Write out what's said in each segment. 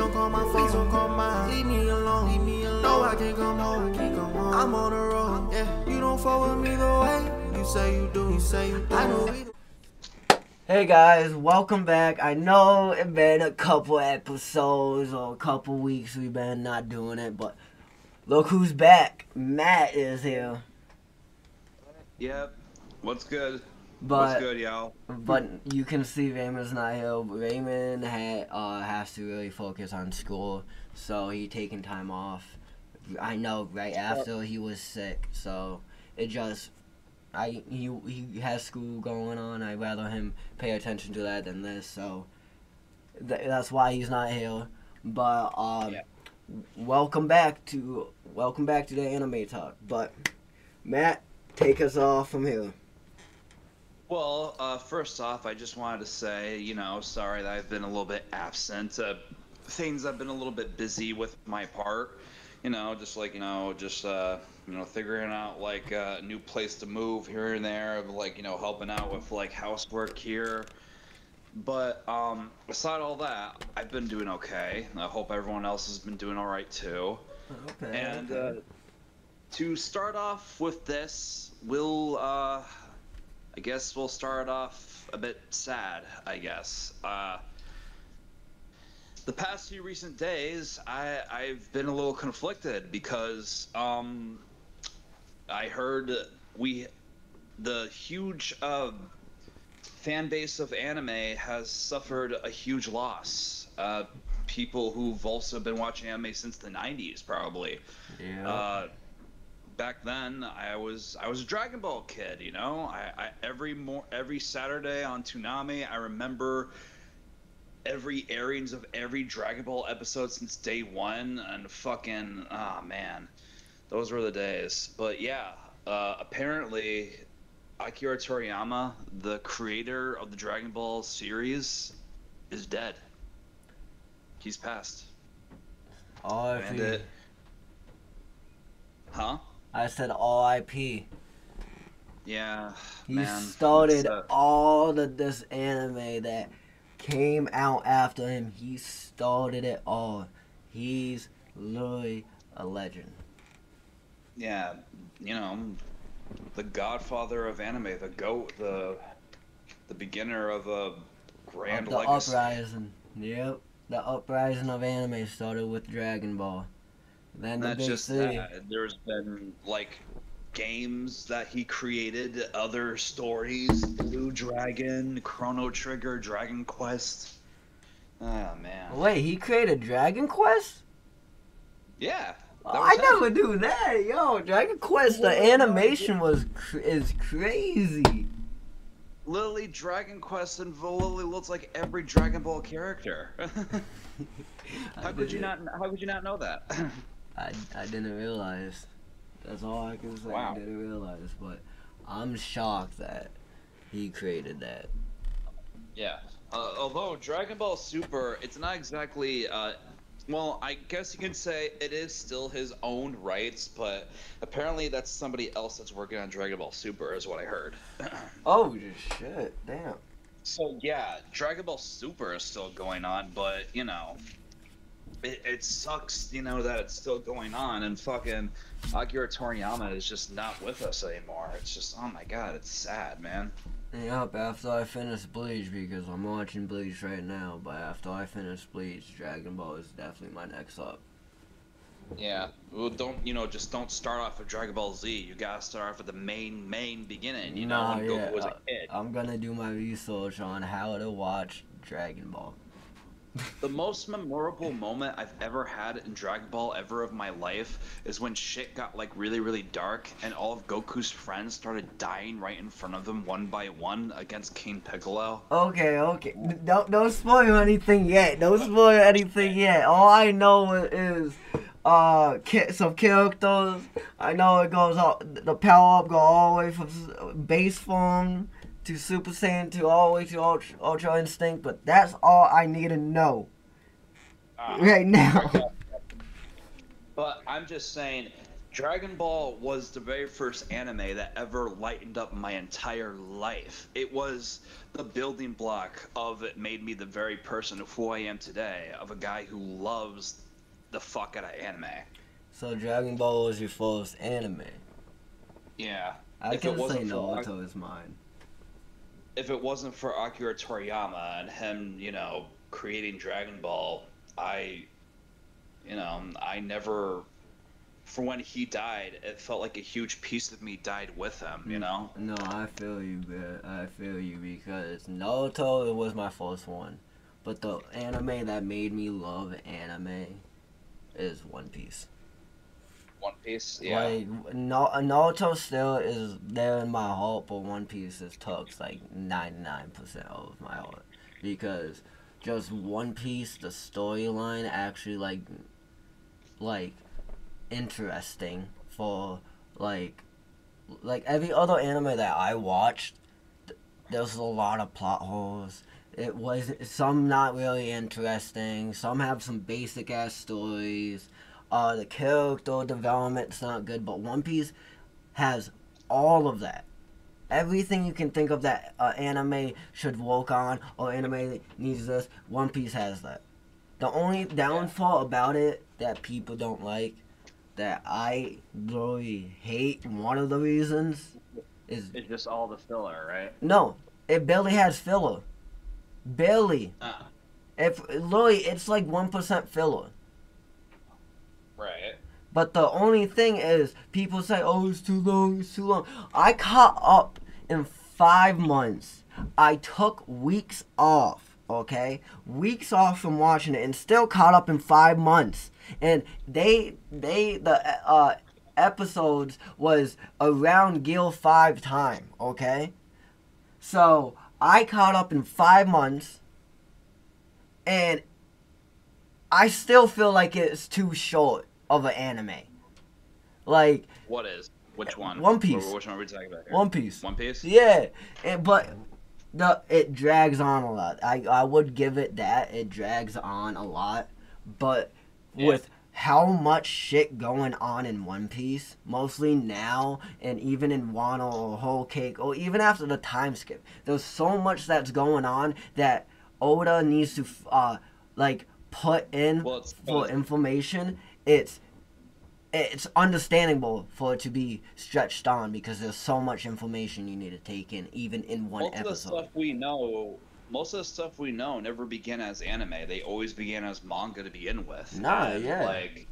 don't call my phone. Please don't call mine. Leave me alone. Leave me alone. No, I can't come home. I can't come home. I'm on the road. Yeah. You don't fuck with me the way you say you do. You say you do. I know we. Hey guys, welcome back. I know it's been a couple episodes or a couple weeks we've been not doing it, but look who's back. Matt is here. Yep. What's good? But What's good, y'all? but you can see Raymond's not here. Raymond had uh, has to really focus on school, so he taking time off. I know right after he was sick, so it just I he he has school going on. I'd rather him pay attention to that than this, so th- that's why he's not here. But um, Yeah. welcome back to welcome back to the anime talk. But Matt, take us off from here. Well, uh, first off, I just wanted to say, you know, sorry that I've been a little bit absent. Uh, things I've been a little bit busy with my part. You know, just like you know, just uh, you know, figuring out like uh, a new place to move here and there, like you know, helping out with like housework here. But um, aside all that, I've been doing okay. I hope everyone else has been doing all right too. Okay. And uh, to start off with this, we'll, uh, I guess we'll start off a bit sad, I guess. Uh, the past few recent days, I, I've been a little conflicted because um, I heard we, the huge uh, fan base of anime has suffered a huge loss. Uh, people who've also been watching anime since the 90s, probably. yeah. Uh, back then, I was I was a Dragon Ball kid. You know, I, I every more every Saturday on Toonami, I remember every airings of every Dragon Ball episode since day one, and fucking ah man, those were the days. But yeah, uh, apparently. Akira Toriyama, the creator of the Dragon Ball series, is dead. He's passed. R.I.P. And it, huh? I said R.I.P. Yeah. He man, started all the this anime that came out after him. He started it all. He's literally a legend. yeah, you know, the godfather of anime, the goat, the the beginner of a grand of the legacy. uprising. Yep. The uprising of anime started with Dragon Ball. Then the Not just that. There's been like games that he created, other stories, Blue Dragon, Chrono Trigger, Dragon Quest. Oh man. Wait, he created Dragon Quest? Yeah. Oh, I never knew that. Yo, Dragon Quest, the animation was cr- is crazy. Literally, Dragon Quest and literally looks like every Dragon Ball character. How could you not? How could you not know that? I, I didn't realize. That's all I can say. Wow. I didn't realize, but I'm shocked that he created that. yeah. Uh, although Dragon Ball Super, it's not exactly. Uh, well, I guess you can say it is still his own rights, but apparently that's somebody else that's working on Dragon Ball Super, is what I heard. Oh shit! Damn. So yeah, Dragon Ball Super is still going on, but you know, it, it sucks, you know, that it's still going on, and fucking Akira Toriyama is just not with us anymore. It's just, oh my god, it's sad, man. Yep. After I finish Bleach, because I'm watching Bleach right now, but after I finish Bleach, Dragon Ball is definitely my next up. Yeah, well, don't you know? Just don't start off with Dragon Ball Z. You gotta start off with the main, main beginning. You know, Nah, when Goku yeah, was uh, a kid. I'm gonna do my research on how to watch Dragon Ball. The most memorable moment I've ever had in Dragon Ball ever of my life is when shit got like really, really dark and all of Goku's friends started dying right in front of them one by one against King Piccolo. Okay, okay. Don't don't spoil anything yet. Don't spoil anything yet. All I know is uh some characters. I know it goes all the power up go all the way from base form to Super Saiyan to all the way to Ultra, Ultra Instinct. But that's all I need to know Uh, right now. But I'm just saying, Dragon Ball was the very first anime that ever lightened up my entire life. It was the building block of it made me the very person of who I am today, of a guy who loves the fuck out of anime. So Dragon Ball was your first anime. Yeah. I If can say Naruto is mine. If it wasn't for Akira Toriyama and him, you know, creating Dragon Ball, I, you know, I never. For when he died, it felt like a huge piece of me died with him. You know. No, I feel you, bro. I feel you because Naruto it was my first one, but the anime that made me love anime is One Piece. One Piece. Yeah. Like no, Naruto still is there in my heart, but One Piece is took like ninety nine percent of my heart because just One Piece, the storyline actually like like interesting for like like every other anime that I watched. th- There's a lot of plot holes. It was some not really interesting. Some have some basic ass stories. Uh, the character development's not good, but One Piece has all of that. Everything you can think of that uh, anime should work on or anime needs this, One Piece has that. The only downfall about it that people don't like, that I really hate, one of the reasons is It's just all the filler, right? no, it barely has filler. Barely. Uh, If literally, it's like one percent filler. Right. But the only thing is, people say, "Oh, it's too long. It's too long." I caught up in five months. I took weeks off. Okay, weeks off from watching it, and still caught up in five months. And they, they, the uh, episodes was around Gear five time. Okay, so I caught up in five months, and I still feel like it's too short of an anime. Like What is? Which one? One Piece. Wh- Which one are we talking about here? One Piece. One Piece. Yeah, and, but the it drags on a lot. I I would give it that it drags on a lot, but Yeah. with how much shit going on in One Piece, mostly now and even in Wano or Whole Cake or even after the time skip, there's so much that's going on that Oda needs to uh like put in Well, for inflammation, It's it's understandable for it to be stretched on because there's so much information you need to take in, even in one most of the episode. stuff we know, most of the stuff we know never began as anime. They always began as manga to begin with. Nah, And, yeah. Like,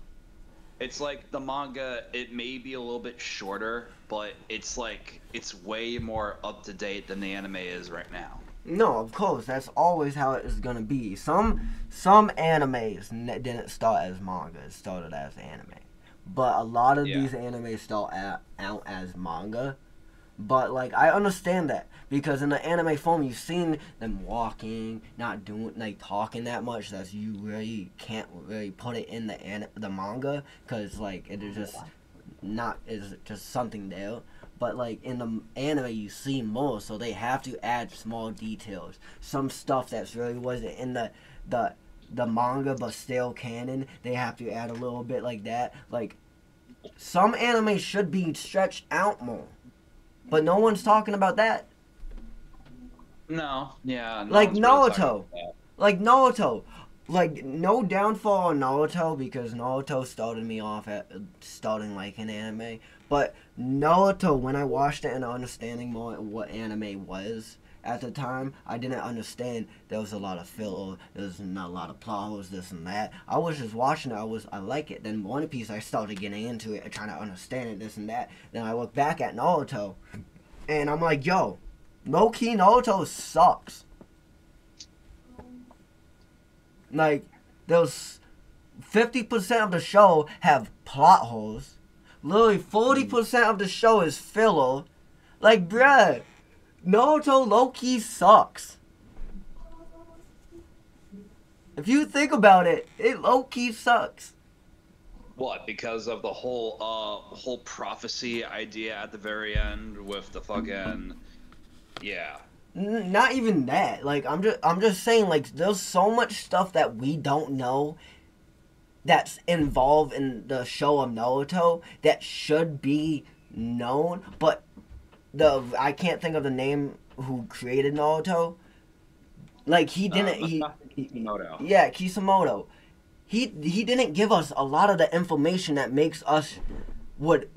it's like the manga. It may be a little bit shorter, but it's like it's way more up to date than the anime is right now. No, of course, that's always how it is gonna be. Some some animes n- didn't start as manga; it started as anime. But a lot of Yeah. these animes start out, out as manga. But like I understand that because in the anime form, you've seen them walking, not doing like talking that much. That's you really can't really put it in the an- the manga because like it is oh, just not is just something there. But like in the anime, you see more, so they have to add small details, some stuff that's really wasn't in the the the manga but still canon. They have to add a little bit like that. Like some anime should be stretched out more, but no one's talking about that. No, yeah. no Like one's really Naruto. Like Naruto, like no downfall on Naruto because Naruto started me off at starting like an anime. But Naruto, when I watched it and understanding more what anime was at the time, I didn't understand there was a lot of filler, there was not a lot of plot holes, this and that. I was just watching it, I was I like it. Then One Piece, I started getting into it and trying to understand it, this and that. Then I look back at Naruto, and I'm like, yo, low key Naruto sucks. Like, those fifty percent of the show have plot holes. Literally forty percent of the show is filler. Like, bruh, Naruto low key sucks. If you think about it, it low key sucks. What? Because of the whole uh whole prophecy idea at the very end with the fucking yeah. N- not even that. Like I'm just I'm just saying like there's so much stuff that we don't know that's involved in the show of Naruto that should be known, but the I can't think of the name who created Naruto. Like he didn't Uh, he Kishimoto. yeah, Kisamoto. He he didn't give us a lot of the information that makes us would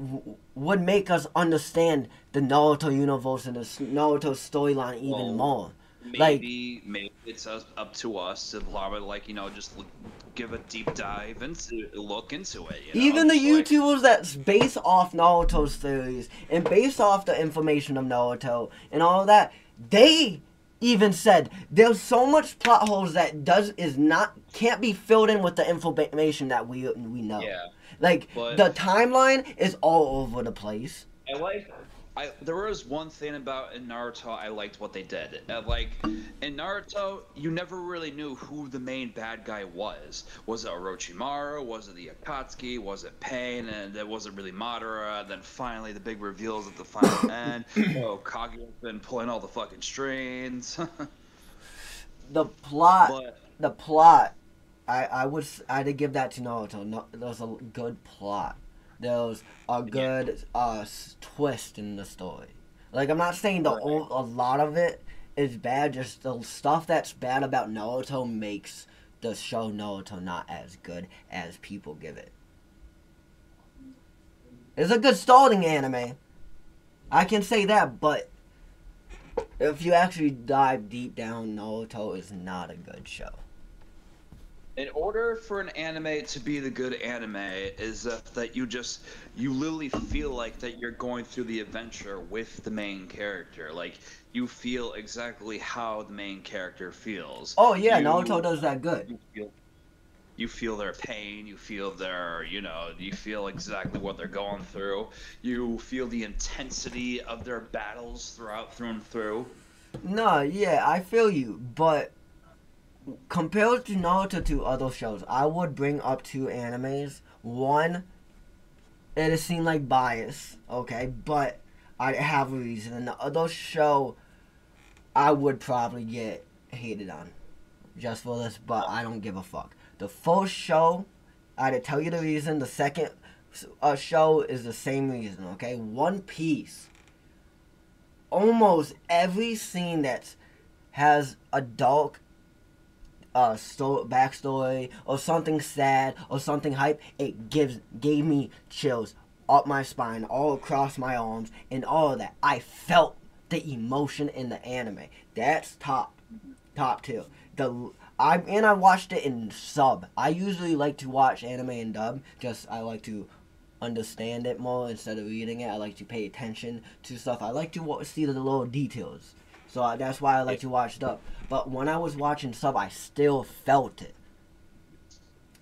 would make us understand the Naruto universe and the Naruto storyline even Well, more. Like- Maybe maybe it's up to us to like you know just look, give a deep dive into look into it. You know? Even the Just like- YouTubers that's based off Naruto's theories and based off the information of Naruto and all that, they even said there's so much plot holes that does is not can't be filled in with the information that we we know. Yeah. Like But- the timeline is all over the place. I like. I there was one thing about in Naruto I liked what they did. Uh, like in Naruto, you never really knew who the main bad guy was. Was it Orochimaru? Was it the Akatsuki? Was it Pain? And it wasn't really Madara. Then finally, the big reveals at the final end. Oh, Kaguya's been pulling all the fucking strings. The plot, but the plot, I I would I'd give that to Naruto. No, there was a good plot. There was a good uh twist in the story. Like I'm not saying the Right. o- a lot of it is bad. Just the stuff that's bad about Naruto makes the show Naruto not as good as people give it. It's a good starting anime. I can say that, but if you actually dive deep down, Naruto is not a good show. In order for an anime to be the good anime is uh, that you just you literally feel like that you're going through the adventure with the main character. Like you feel exactly how the main character feels. Oh yeah, You- Naruto does that good. you feel, you feel their pain you feel their you know you feel exactly what they're going through. You feel the intensity of their battles throughout through and through. No, yeah, I feel you, but compared to Naruto to other shows, I would bring up two animes. One, it seemed like bias, okay, but I have a reason. And the other show, I would probably get hated on just for this, but I don't give a fuck. The first show, I'd tell you the reason. The second uh, show is the same reason, okay? One Piece almost every scene that has a dark uh sto- backstory or something sad or something hype it gives gave me chills up my spine all across my arms and all of that i felt the emotion in the anime that's top top two the I and I watched it in sub. I usually like to watch anime in dub. Just I like to understand it more instead of reading it. I like to pay attention to stuff. I like to see the little details. So that's why I like to watch dub. But when I was watching sub, I still felt it.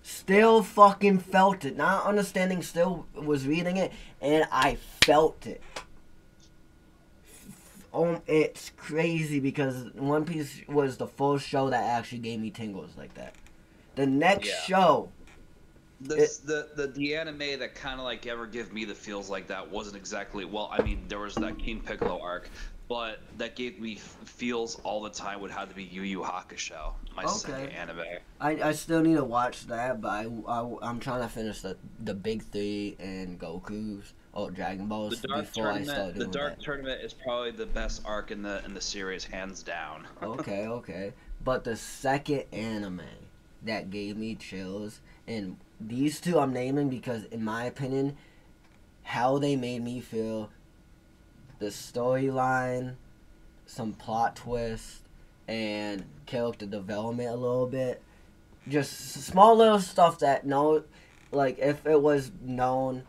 Still fucking felt it. Not understanding, still was reading it, and I felt it. Um, it's crazy because One Piece was the first show that actually gave me tingles like that. The next Yeah. show, This, the, the the anime that kind of like ever give me the feels like that wasn't exactly well. I mean, there was that King Piccolo arc, but that gave me feels all the time would have to be Yu Yu Hakusho, my Okay. second anime. I, I still need to watch that, but I, I am trying to finish the the big three and Goku's or Dragon The Dark before I start Tournament, the Dark that. Tournament is probably the best arc in the in the series, hands down. okay, okay. But the second anime that gave me chills, and these two I'm naming because, in my opinion, how they made me feel, the storyline, some plot twist, and character development a little bit. Just small little stuff that no, like if it was known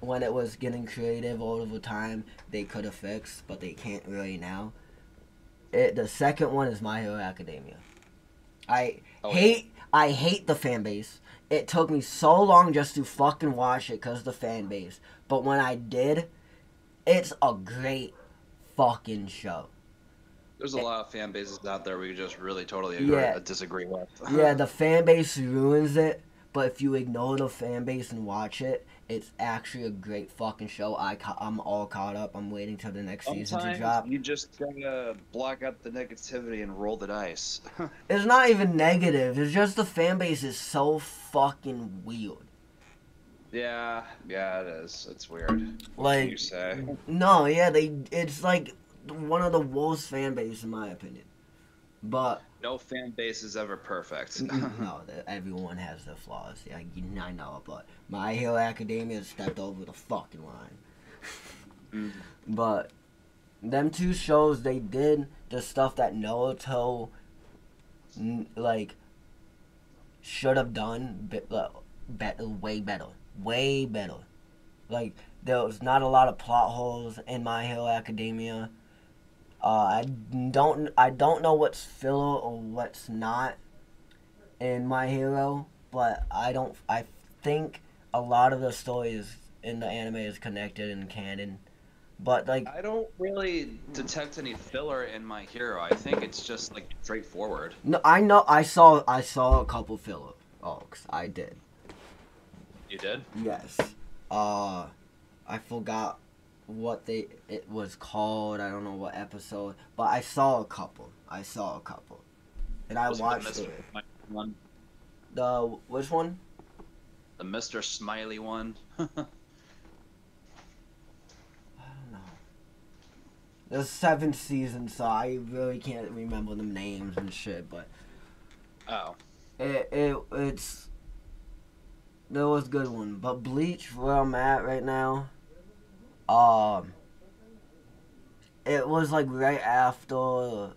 when it was getting creative all of the time, they could have fixed, but they can't really now. It, the second one is My Hero Academia. I Oh, hate I hate the fan base. It took me so long just to fucking watch it because the fan base. But when I did, it's a great fucking show. There's a lot of fan bases out there we just really totally agree, Yeah. Uh, disagree with. Yeah, the fan base ruins it, but if you ignore the fan base and watch it, It's actually a great fucking show. I ca- I'm all caught up. I'm waiting till the next season to drop. you just gotta block out the negativity and roll the dice. It's not even negative. It's just the fan base is so fucking weird. Yeah, yeah, it is. It's weird. What Like you say? no, yeah, they. It's like one of the worst fan base in my opinion. But No fan base is ever perfect. no, everyone has their flaws. Yeah, I know, but My Hero Academia stepped over the fucking line. Mhm. But them two shows, they did the stuff that Naruto, like, should have done, but uh, better, way better, way better. Like there was not a lot of plot holes in My Hero Academia. Uh, I don't I don't know what's filler or what's not in My Hero, but I don't I think a lot of the stories in the anime is connected in canon. But like I don't really detect any filler in my hero. I think it's just like straightforward. no, I know I saw I saw a couple filler arcs. I did. You did? Yes. Uh, I forgot what they it was called. I don't know what episode, but I saw a couple. I saw a couple, and I watched the it. One? The which one? The Mr. Smiley one? I don't know. There's seven seasons, so I really can't remember the names and shit. But oh. it it it's there was a good one. But Bleach, where I'm at right now, um, it was like right after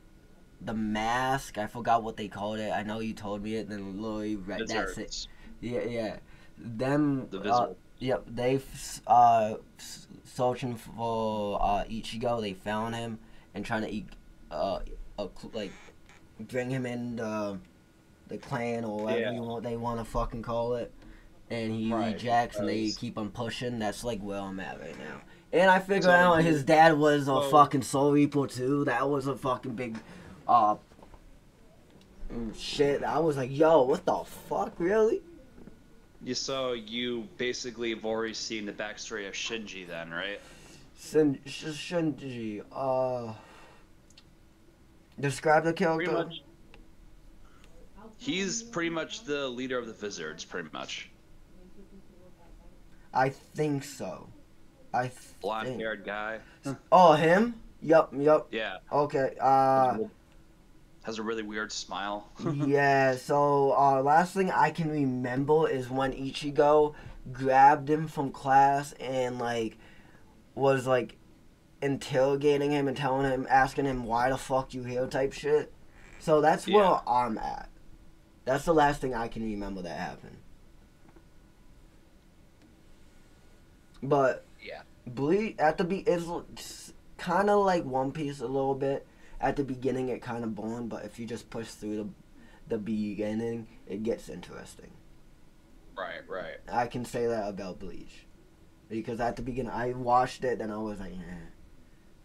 the mask. I forgot what they called it. I know you told me it. Then literally right that's it. Yeah, yeah. Them. The uh, Yep, they uh searching for uh Ichigo. They found him and trying to eat uh a, like bring him in the the clan or whatever Yeah. you want they want to fucking call it. And he Right, rejects, and they keep on pushing. That's like where I'm at right now. And I figured So, out his dad was a fucking Soul Reaper too. That was a fucking big, uh, mm, shit. I was like, yo, what the fuck, really? You so you basically have already seen the backstory of Shinji then, right? Shin- Sh- Shinji, uh, describe the character. Pretty much. He's pretty much the leader of the Vizards, pretty much. I think so. I think. Blonde haired guy. Oh, him? Yup, yup. Yeah. Okay. Uh, Has a really weird smile. yeah. So, uh, last thing I can remember is when Ichigo grabbed him from class and like was like interrogating him and telling him, asking him why the fuck you here type shit. So that's where Yeah. I'm at. That's the last thing I can remember that happened. But Yeah. Bleach at the be it's kind of like One Piece a little bit. At the beginning, it kind of boring, but if you just push through the the beginning, it gets interesting. Right, right. I can say that about Bleach because at the beginning, I watched it, and I was like, eh,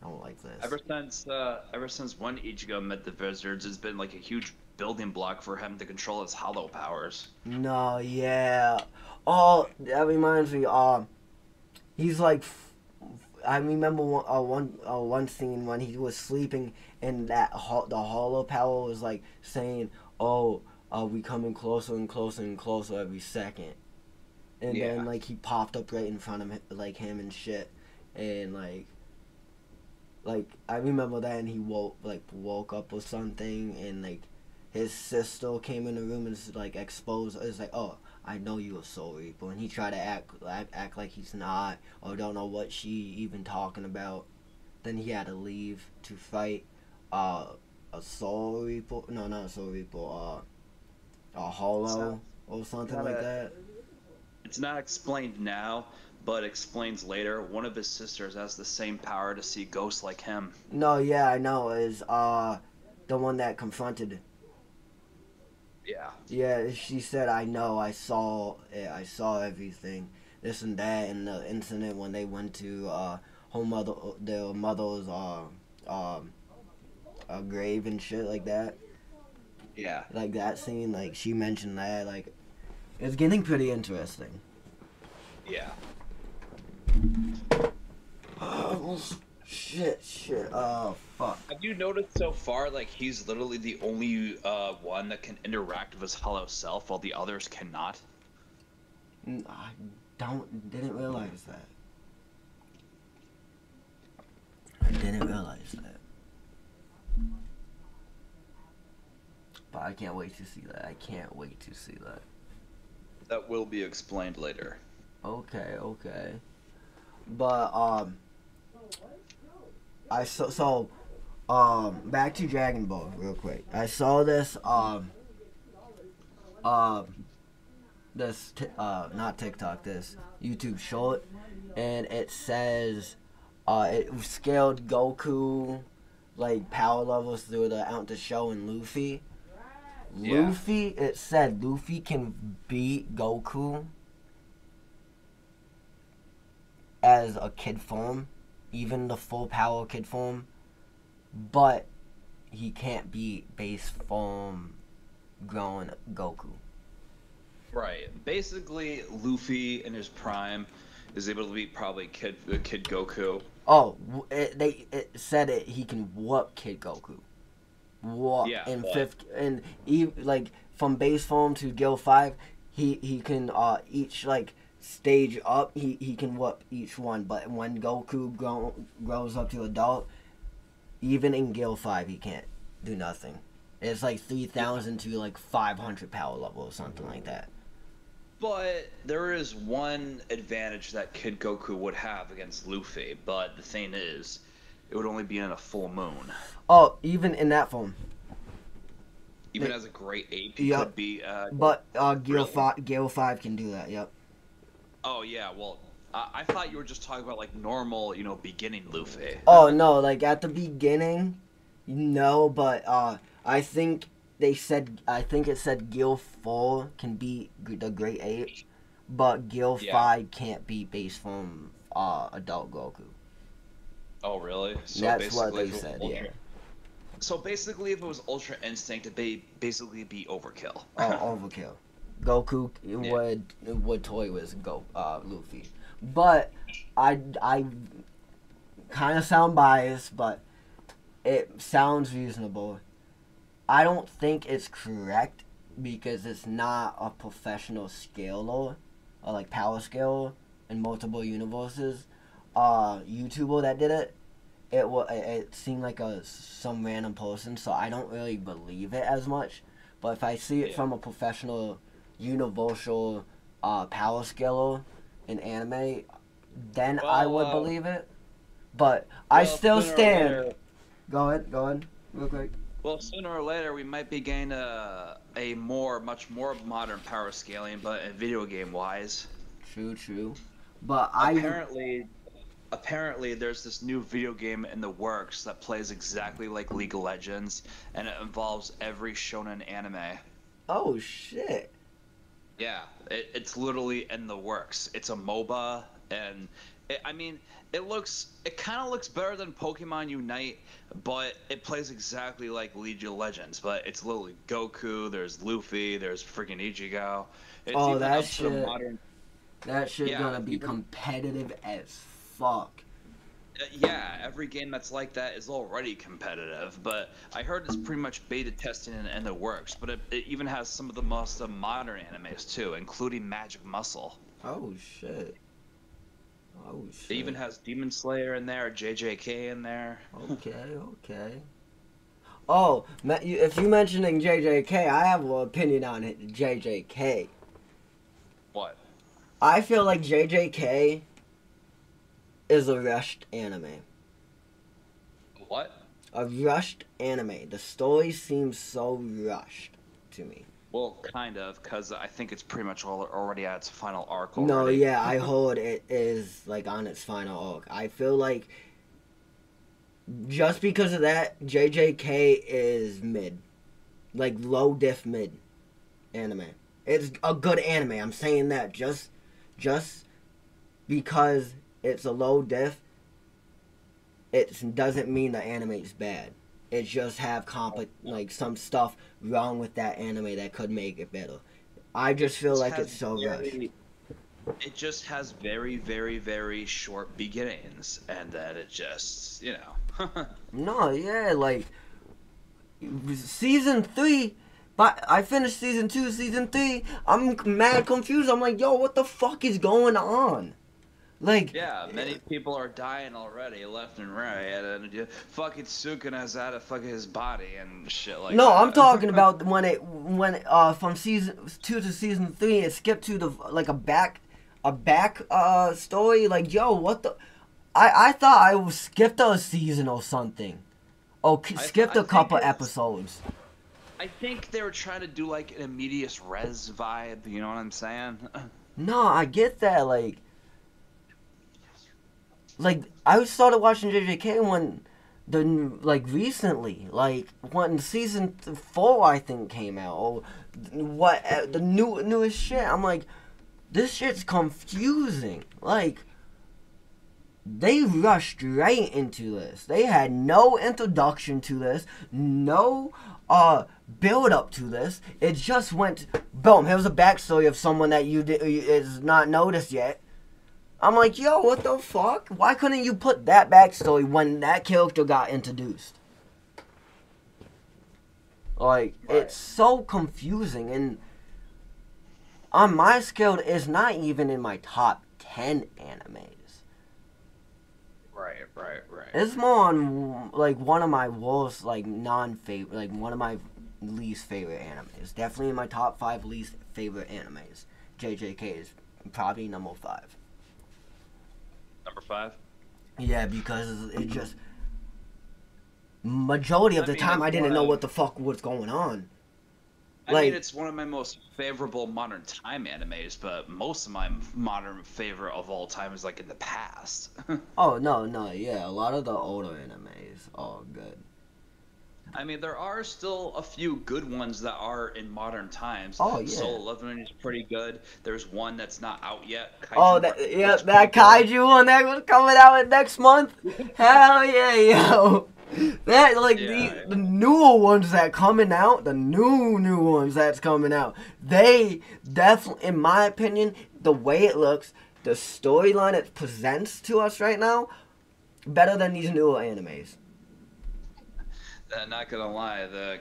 I don't like this. Ever since uh, ever since when Ichigo met the Vizards, it's been like a huge building block for him to control his hollow powers. No, yeah. Oh, that reminds me. Um, he's like, I remember one uh, one uh, one scene when he was sleeping and that ho- the hollow power was like saying, "Oh, are we coming closer and closer and closer every second. And Yeah. then like he popped up right in front of him, like him and shit, and like. Like I remember that, and he woke like woke up or something, and like his sister came in the room and like exposed. It's like, oh, I know you a Soul Reaper, and he tried to act, act act like he's not, or don't know what she even talking about. Then he had to leave to fight uh, a Soul Reaper. No, not a Soul Reaper. Uh, a Hollow or something like a- that. It's not explained now, but explains later. One of his sisters has the same power to see ghosts like him. No, yeah, I know. Is uh, the one that confronted. Yeah. Yeah, she said, "I know. I saw it. I saw everything. This and that, and the incident when they went to uh, her mother, their mother's uh, um, uh, grave and shit like that. Yeah. Like that scene. Like she mentioned that. Like, it's getting pretty interesting. Yeah. shit, shit. Oh, fuck. Have you noticed so far, like he's literally the only uh, one that can interact with his hollow self, while the others cannot? I don't, didn't realize that. I didn't realize that. But I can't wait to see that. I can't wait to see that. That will be explained later. Okay, okay. But um I saw so um back to Dragon Ball real quick. I saw this um um this t- uh not TikTok this YouTube short and it says uh it scaled Goku like power levels through the out to show and Luffy. Yeah. Luffy it said Luffy can beat Goku as a kid form, even the full power kid form, but he can't beat base form grown Goku. Right. Basically, Luffy in his prime is able to beat probably Kid uh, Kid Goku. Oh, it, they it said it. He can whoop Kid Goku. Whoop Yeah, in fifth and like from base form to Gear five, he he can uh each like stage up. He he can whoop each one. But when Goku grow, grows up to adult, even in Gear five, he can't do nothing. It's like three thousand to like five hundred power level or something like that. But there is one advantage that Kid Goku would have against Luffy, but the thing is, it would only be in a full moon. Oh, even in that form. Even They- as a great ape, he Yep. could be. Uh, But uh, Gear Really? five Gear five can do that. Yep. Oh yeah, well, I, I thought you were just talking about like normal, you know, beginning Luffy. Oh no, like at the beginning, no, but uh, I think they said I think it said Gear four can beat the Great Ape, but Gear Yeah. five can't beat base form uh adult Goku. Oh really? So That's what they if it was said. Ultra- Yeah. So basically, if it was Ultra Instinct, it'd be basically be overkill. Oh, overkill. Goku would would toy was Go uh, Luffy, but I I kind of sound biased, but it sounds reasonable. I don't think it's correct because it's not a professional scale or like power scale in multiple universes. Uh, YouTuber that did it, it wa- it- it seemed like a some random person, so I don't really believe it as much. But if I see it Yeah. from a professional, universal uh, power scaler in anime, then I would uh, believe it. But I still stand. later- Go ahead, go ahead, real quick. Well, sooner or later, we might be getting a, a more, much more modern power scaling, but video game wise. True, true. But I apparently, apparently, there's this new video game in the works that plays exactly like League of Legends, and it involves every shonen anime. oh shit. Yeah, it, it's literally in the works. It's a MOBA, and it, I mean, it looks, it kind of looks better than Pokemon Unite, but it plays exactly like League of Legends. But it's literally Goku. There's Luffy. There's freaking Ichigo. It's Oh, that shit. modern. That shit Yeah, gonna be even- competitive as fuck. Uh, yeah, every game that's like that is already competitive, but I heard it's pretty much beta testing and in the works. But it, it even has some of the most uh, modern animes too, including Magic Muscle. Oh shit. Oh shit. It even has Demon Slayer in there, JJK in there. Okay, okay. Oh, if you mentioning JJK, I have an opinion on it. JJK. What? I feel like JJK is a rushed anime. What? A rushed anime. The story seems so rushed to me. Well, kind of, because I think it's pretty much all, already at its final arc Already. No, yeah, I hold it is like on its final arc. I feel like just because of that, JJK is mid, like low diff mid anime. It's a good anime. I'm saying that just just because it's a low diff, it doesn't mean the anime's bad. It just have compli like some stuff wrong with that anime that could make it better. I just feel This like it's so very- rushed. it just has very, very, very short beginnings, and then it just, you know. No, yeah, like season three. But I finished season two, season three. I'm mad confused. I'm like, yo, what the fuck is going on? Like, yeah, many people are dying already, left and right, and uh, fucking Sukuna's out of fucking his body and shit like no, that. I'm talking about when it when uh from season two to season three, it skipped to the like a back a back uh story. Like, yo, what the? I I thought I was skipped a season or something. Oh, k- I- skipped I a couple episodes. I think they were trying to do like an in medias res vibe. You know what I'm saying? No, I get that. Like, like I started watching JJK when the like recently, like when season four I think came out or what the new newest shit. I'm like, this shit's confusing. Like. They rushed right into this. They had no introduction to this, no uh build up to this. It just went boom. Here's a backstory of someone that you did, is not noticed yet. I'm like, yo, what the fuck? Why couldn't you put that backstory when that character got introduced? Like, Right. it's so confusing, and on my scale, it's not even in my top ten animes. right, right, right. It's more on like one of my worst, like non-favorite, like one of my least favorite animes. Definitely in my top five least favorite animes. JJK is probably number five. Five. Yeah, because it just majority of I the mean, time I didn't know what the fuck was going on. I Like- mean, it's one of my most favorable modern time animes, but most of my modern favorite of all time is like in the past. Oh no, no, yeah, a lot of the older animes are good. I mean, there are still a few good ones that are in modern times. Oh, yeah. Solo Leveling is pretty good. There's one that's not out yet. Kaiju Oh, that yeah, that good. kaiju one that was coming out next month. Hell yeah, yo! That like Yeah. the the newer ones that coming out, the new new ones that's coming out. They definitely, in my opinion, the way it looks, the storyline it presents to us right now, better than these newer animes. Uh, not gonna lie, the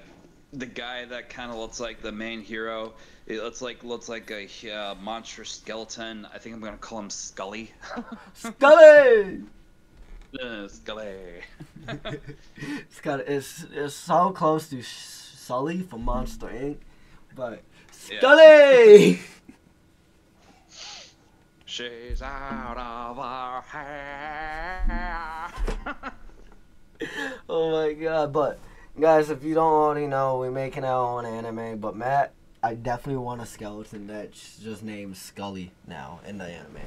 the guy that kind of looks like the main hero, it looks like looks like a uh, monstrous skeleton. I think I'm gonna call him Scully. Scully. Uh, Scully. it's got it's it's so close to Sully from Monster Inc. But Yeah. Scully. She's out of our hair. oh my god! But guys, if you don't already know, we're making our own anime. But Matt, I definitely want a skeleton that's just named Scully now in the anime.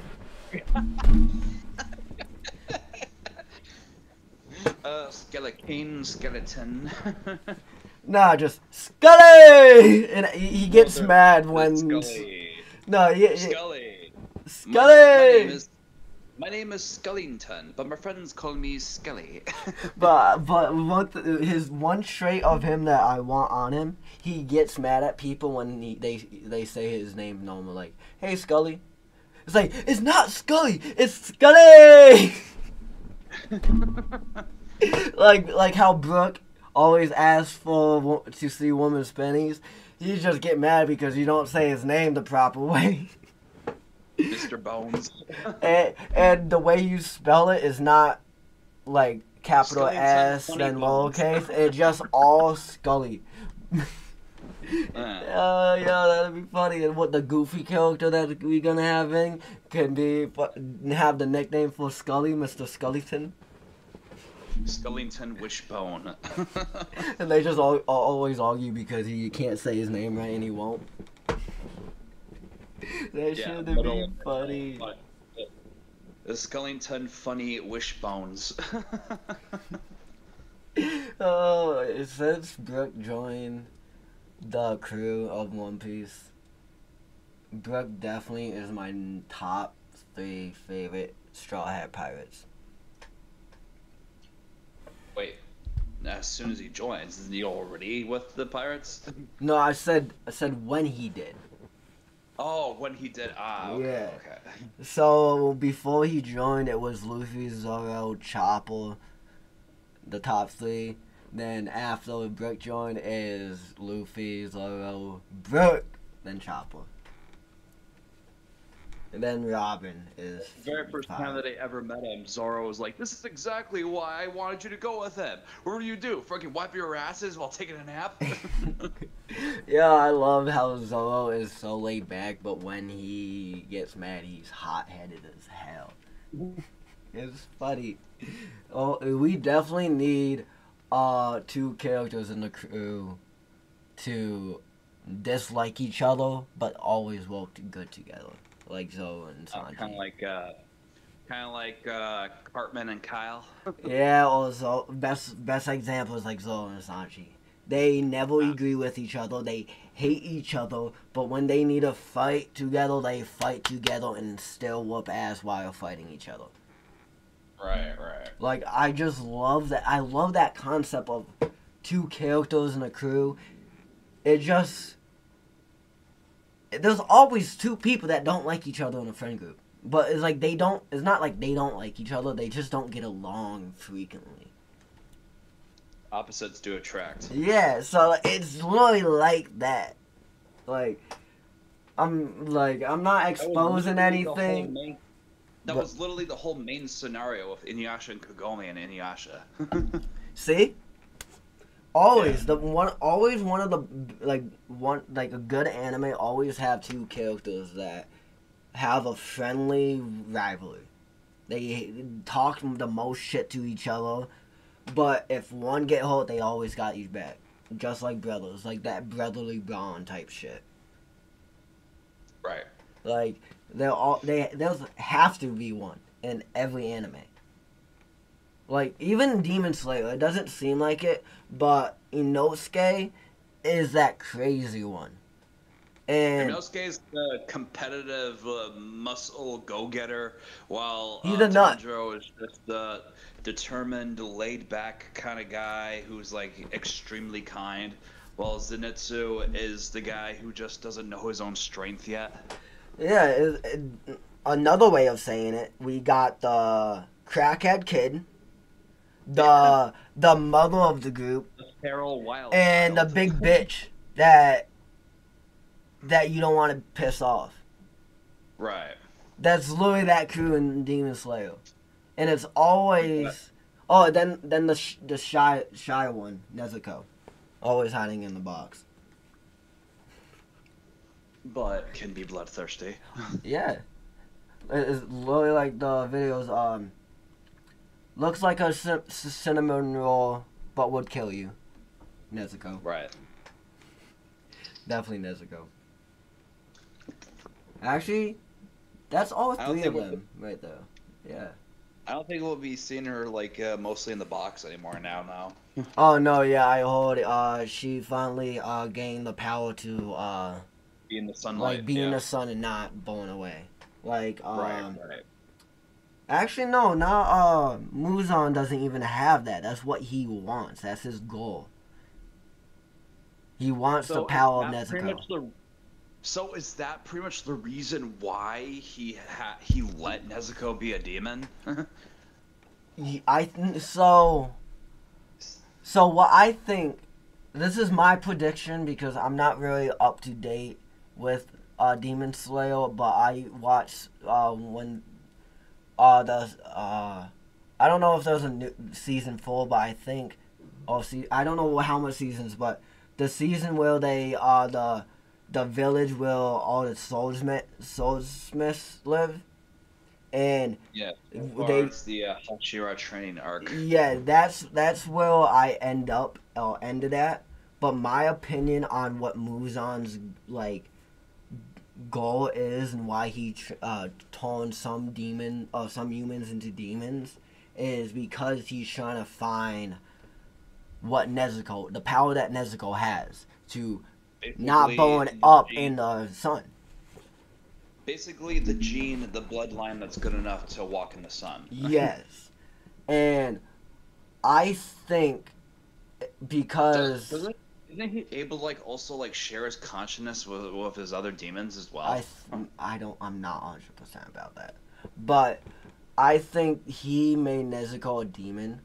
uh, skeleton, skeleton. Nah, just Scully, and he, he gets Well, mad when Scully. no, yeah, yeah, Scully. My- My, name is my name is Scullington, but my friends call me Scully. But but one th- his one trait of him that I want on him, he gets mad at people when he, they they say his name normal, like, "Hey Scully," it's like it's not Scully, it's Scully. like like how Brook always asks for to see woman's pennies. You just get mad because you don't say his name the proper way, Mr. Bones. and and the way you spell it is not like capital Scully S Ten then lowercase. It's just all Scully. Uh, Oh yeah, that'd be funny. And what the goofy character that we're gonna have in can be have the nickname for Scully, Mr. Scullyton, Scullington Wishbone. and they just all, always argue because he can't say his name right and he won't. That Yeah, should but be all- funny. The Scullington Funny Wishbones. Oh, since Brook joined the crew of One Piece, Brook definitely is my top three favorite Straw Hat Pirates. Wait, as soon as he joins, isn't he already with the pirates? No, I said I said when he did. Oh, when he did. Ah, okay, Yeah. okay. So before he joined, it was Luffy, Zoro, Chopper, the top three. Then after Brook joined, is Luffy, Zoro, Brook, then Chopper. And then Robin is The very first time that I ever met him, Zoro was like, "This is exactly why I wanted you to go with him. What do you do? Fucking wipe your asses while taking a nap?" yeah, I love how Zoro is so laid back, but when he gets mad, he's hot headed as hell. it's funny. Oh, we definitely need uh two characters in the crew to dislike each other, but always work good together, like Zoro and Sanji. kind of like, uh, kind of like uh, Cartman and Kyle. Yeah, also best best example is like Zoro and Sanji. They never agree with each other. They hate each other, but when they need to fight together, they fight together and still whoop ass while fighting each other. Right, right. Like I just love that. I love that concept of two characters in a crew. It just there's always two people that don't like each other in a friend group, but it's like they don't. It's not like they don't like each other. They just don't get along frequently. Opposites do attract. Yeah, so it's literally like that. Like, I'm like I'm not exposing literally the whole anything. main- that but- was literally the whole main scenario of Inuyasha and Kagome and Inuyasha. See, always Yeah. the one, always one of the like one like a good anime always have two characters that have a friendly rivalry. They talk the most shit to each other, but if one get hurt, they always got each back. Just like brothers, like that brotherly bond type shit. right. Like there all they there's have to be one in every anime. Like even Demon Slayer, it doesn't seem like it, but Inosuke is that crazy one. And Inosuke is the competitive uh, muscle go-getter, while He's uh, a nut. Tanjiro is just the determined, laid-back kind of guy who's like extremely kind, while Zenitsu is the guy who just doesn't know his own strength yet. yeah, it, it, another way of saying it, we got the crackhead kid, the the mother of the group, The feral wild. and the big bitch that that you don't want to piss off. Right. That's literally that crew in Demon Slayer, and it's always oh then then the sh- the shy shy one Nezuko, always hiding in the box. But can be bloodthirsty. Yeah, it's literally like the videos. Um, looks like a cinnamon roll, but would kill you. Nezuko, Right. definitely Nezuko. Actually, that's all I three of think we'll- them right there. Yeah. I don't think we'll be seeing her like uh, mostly in the box anymore now. Now. Oh no, yeah, I heard uh she finally uh gained the power to uh Be in the sunlight. like be in the sun and not blown away. Like um Right. Right. Actually no, not uh Muzan doesn't even have that. That's what he wants. That's his goal. He wants the power of Nezuko. the- So is that pretty much the reason why he ha- he let Nezuko be a demon? I th- so so what I think this is my prediction because I'm not really up to date with uh, Demon Slayer, but I watched uh, when uh the uh I don't know if there's a new season four, but I think oh see I don't know how much seasons, but the season where they uh the the village where all the swordsmith swordsmiths live, and yeah. they the uh, Hashira training arc. yeah, that's that's where I end up or ended at. But my opinion on what Muzan's like goal is and why he uh, turned some demon or some humans into demons is because he's trying to find what Nezuko, the power that Nezuko has to not burn up gene- in the sun. Basically, the gene, the bloodline that's good enough to walk in the sun. Yes, and I think Does, because does, it, Isn't he able to like also like share his consciousness with, with his other demons as well? I th- I don't I'm not 100 percent about that, but I think he made Nezuko a demon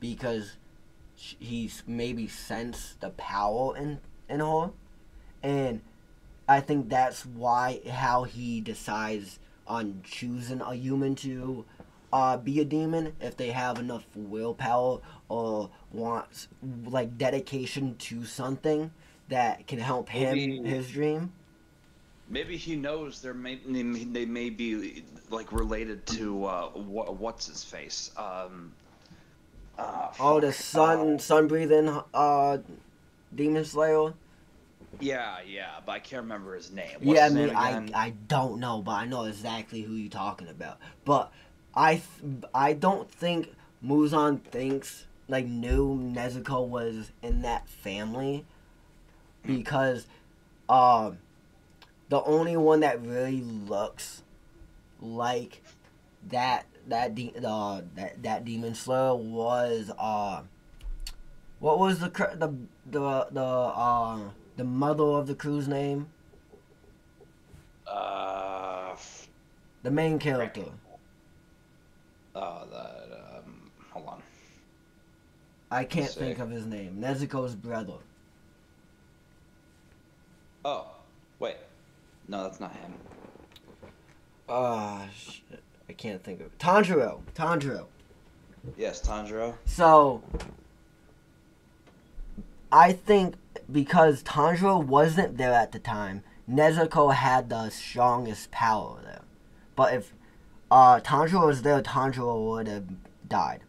because sh- he's maybe sensed the power in in her, and I think that's why how he decides on choosing a human to uh, be a demon if they have enough willpower or wants like dedication to something that can help him Maybe- his dream. Maybe he knows there may they may- they may be like related to uh, what, what's his face. Um, uh, Oh, the sun uh, sun breathing uh demon slayer. yeah, yeah, but I can't remember his name. What's yeah, I mean I? I don't know, but I know exactly who you're talking about. But I th- I don't think Muzan thinks like knew Nezuko was in that family because um the only one that really looks like that that de- uh, that that demon slayer was uh what was the cr- the the the uh the mother of the crew's name? Uh, the main character uh, that um, hold on. I can't Let's think see. of his name Nezuko's brother Oh, wait, no, that's not him. ah shit I can't think of Tanjiro Tanjiro Yes, Tanjiro. So I think because Tanjiro wasn't there at the time, Nezuko had the strongest power there. But if uh, Tanjiro was there, Tanjiro would have died.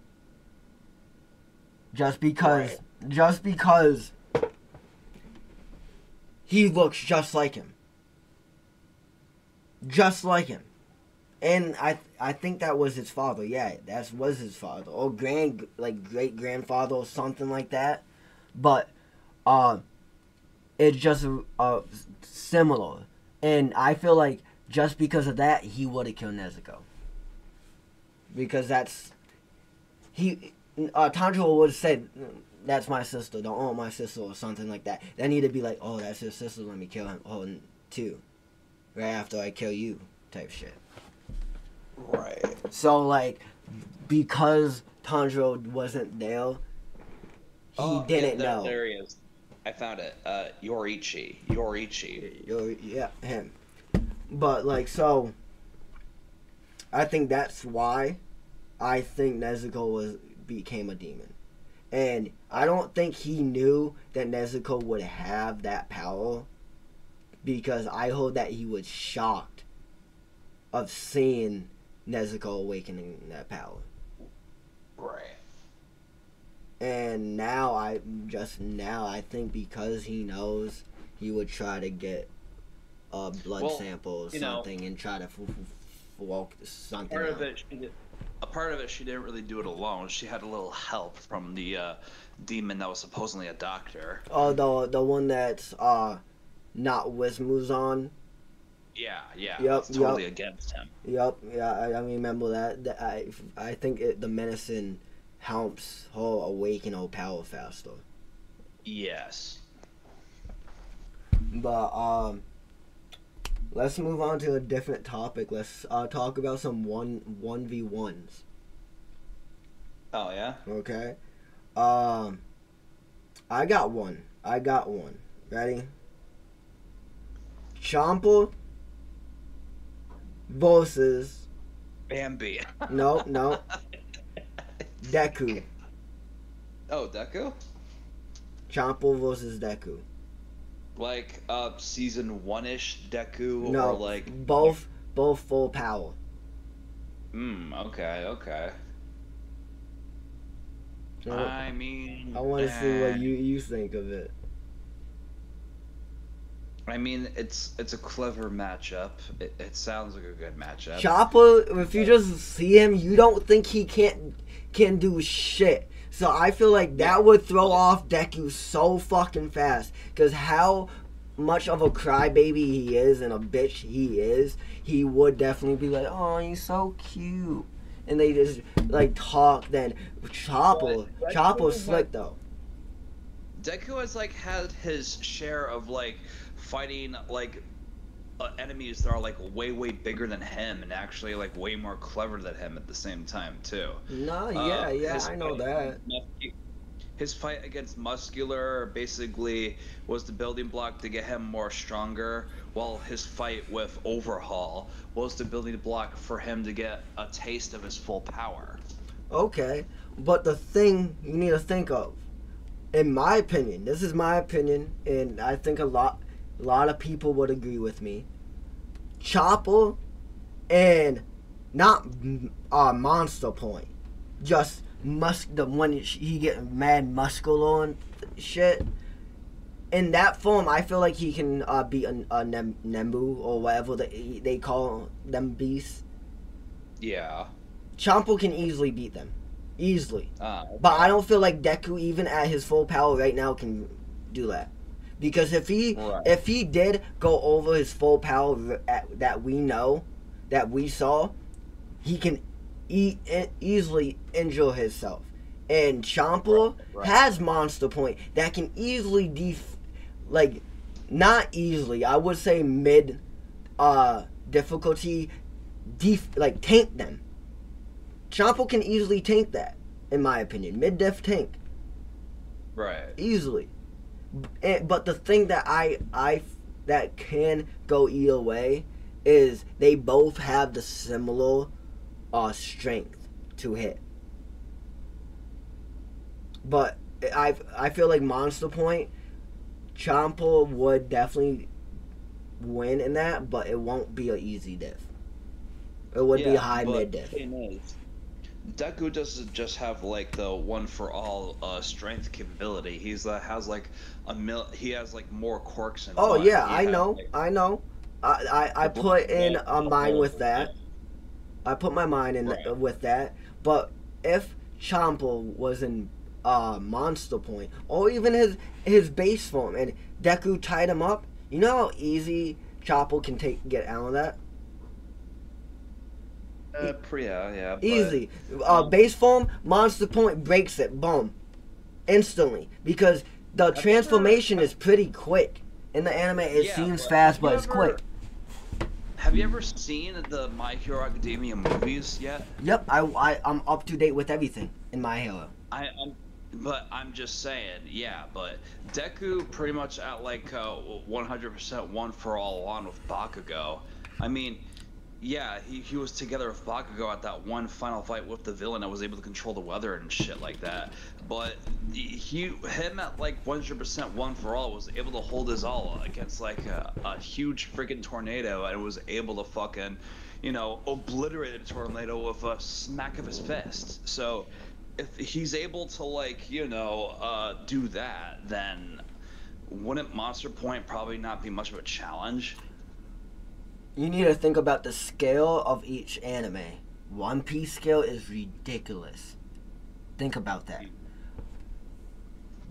Just because, Right. just because he looks just like him. Just like him. And I I think that was his father. Yeah, that was his father or grand like great grandfather or something like that. But uh it's just uh similar. And I feel like just because of that he would have killed Nezuko. Because that's he uh Tanjiro would have said that's my sister, don't own my sister or something like that. Then he'd be like, Oh, that's his sister, let me kill him oh too. Right after I kill you type shit. Right. So like, because Tanjiro wasn't there, he Oh, didn't yeah, there, know. There he is. I found it. Uh, Yoriichi. Yoriichi. Yo- Yeah, him. But like, so I think that's why I think Nezuko was became a demon, and I don't think he knew that Nezuko would have that power because I heard that he was shocked of seeing Nezuko awakening that power. Right. And now I just now I think because he knows he would try to get a blood Well, sample or you know- something and try to f- f- walk something. Part of out. it, a part of it, she didn't really do it alone. She had a little help from the uh, demon that was supposedly a doctor. Oh, the the one that's uh not with Muzan. Yeah, yeah. Yep, totally yep. against him. Yup, yeah, I, I remember that. that I I think it, the medicine helps her awaken her power faster. Yes. But um, let's move on to a different topic. Let's uh, talk about some one one v ones. Oh yeah. Okay. Um, I got one. I got one. Ready? Champa versus Bambi. no no Deku. Oh, Deku. Champa versus Deku. Like uh, season one ish Deku, No, or like. both both full power. Hmm. Okay. Okay. I, I mean. I want to see what you you think of it. I mean, it's it's a clever matchup. It, it sounds like a good matchup. Chopper, if you just see him, you don't think he can't can do shit. So I feel like that would throw off Deku so fucking fast. Cause how much of a crybaby he is and a bitch he is, he would definitely be like, "Oh, you're so cute," and they just like talk. Then Chopper, Chopper's slick though. Deku has like had his share of like fighting like uh, enemies that are like way way bigger than him and actually like way more clever than him at the same time too. No, Uh, yeah, yeah, I know that. His fight against Muscular basically was the building block to get him more stronger, while his fight with Overhaul was the building block for him to get a taste of his full power. Okay, but the thing you need to think of, in my opinion, this is my opinion, and I think a lot, a lot of people would agree with me. Chopper, and not uh, Monster Point, just musk the one he get mad muscle on shit. In that form, I feel like he can uh, beat a, a Nem- Nembu or whatever they they call them beasts. Yeah. Champo can easily beat them, easily. Uh, But I don't feel like Deku, even at his full power right now, can do that. Because if he Right. if he did go over his full power at, that we know, that we saw, he can e- e- easily injure himself. And Champa Right, right. has Monster Point that can easily def, like, not easily. I would say mid, uh, difficulty, def like tank them. Champa can easily tank that, in my opinion. Mid def tank right. easily. Eh, But the thing that I I that can go either way is they both have the similar uh strength to hit. But I I feel like Monster Point, Champa would definitely win in that, but it won't be an easy diff. It would be a high mid diff. thing is, Deku doesn't just have like the one for all uh, strength capability. He's uh, has like a mil. He has like more quirks and. Oh yeah, I know, I know. I I, I put in a mind with that. I put my mind in Right. with that. But if Champa was in uh, Monster Point, or even his his base form, and Deku tied him up, you know how easy Champa can take get out of that. Uh, pre- yeah, yeah. but- Easy. Uh, base form, Monster Point breaks it. Boom. Instantly. Because the transformation is pretty quick. In the anime, it Yeah, seems but fast, but you it's quick. Have you ever seen the My Hero Academia movies yet? Yep, I, I, I'm up to date with everything in My Hero. I, I'm, but I'm just saying, yeah. But Deku pretty much at like uh, 100% one for all on with Bakugo. I mean, yeah, he, he was together with Bakugo at that one final fight with the villain that was able to control the weather and shit like that. But he, him at like 100% one for all was able to hold his all against like a, a huge freaking tornado and was able to fucking, you know, obliterate a tornado with a smack of his fist. So if he's able to like, you know, uh, do that, then wouldn't Monster Point probably not be much of a challenge? You need to think about the scale of each anime. One Piece scale is ridiculous. Think about that.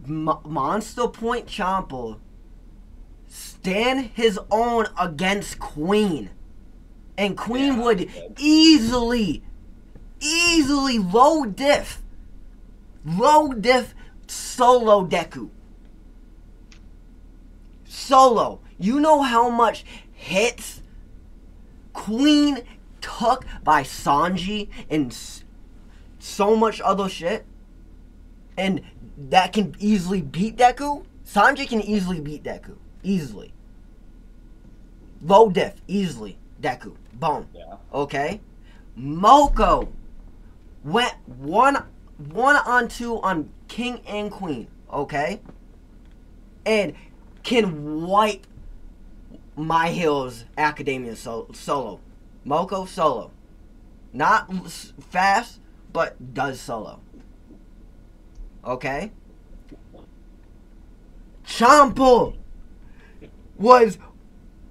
Mo- Monster Point Champa stand his own against Queen. And Queen Yeah, would yeah. easily, easily low diff, low diff solo Deku. Solo. You know how much hits Queen took by Sanji and so much other shit? And that can easily beat Deku? Sanji can easily beat Deku. Easily. Low diff, easily. Deku. Boom. Yeah. Okay? Marco went one one on two on King and Queen, okay? And can wipe My Heroes Academia so- solo. Marco solo. Not fast, but does solo. Okay? Champa was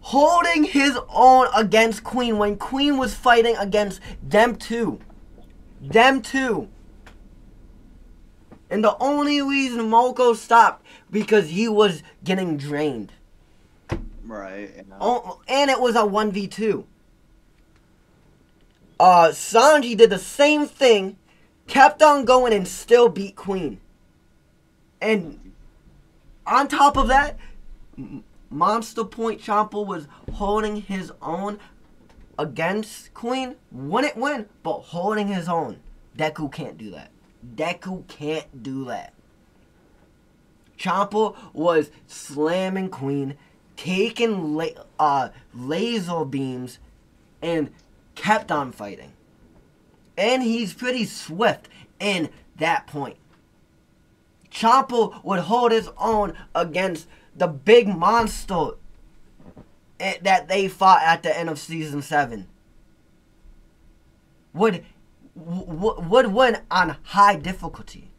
holding his own against Queen when Queen was fighting against them two. Them two. And the only reason Marco stopped because he was getting drained. Right. Oh, and it was a 1v2. Uh, Sanji did the same thing, kept on going, and still beat Queen. And on top of that, Monster Point Champa was holding his own against Queen. Wouldn't win, but holding his own. Deku can't do that. Deku can't do that. Champa was slamming Queen, taking la- uh, laser beams, and kept on fighting. And he's pretty swift in that point. Champa would hold his own against the big monster eh, that they fought at the end of season seven. Would w- would win on high difficulty.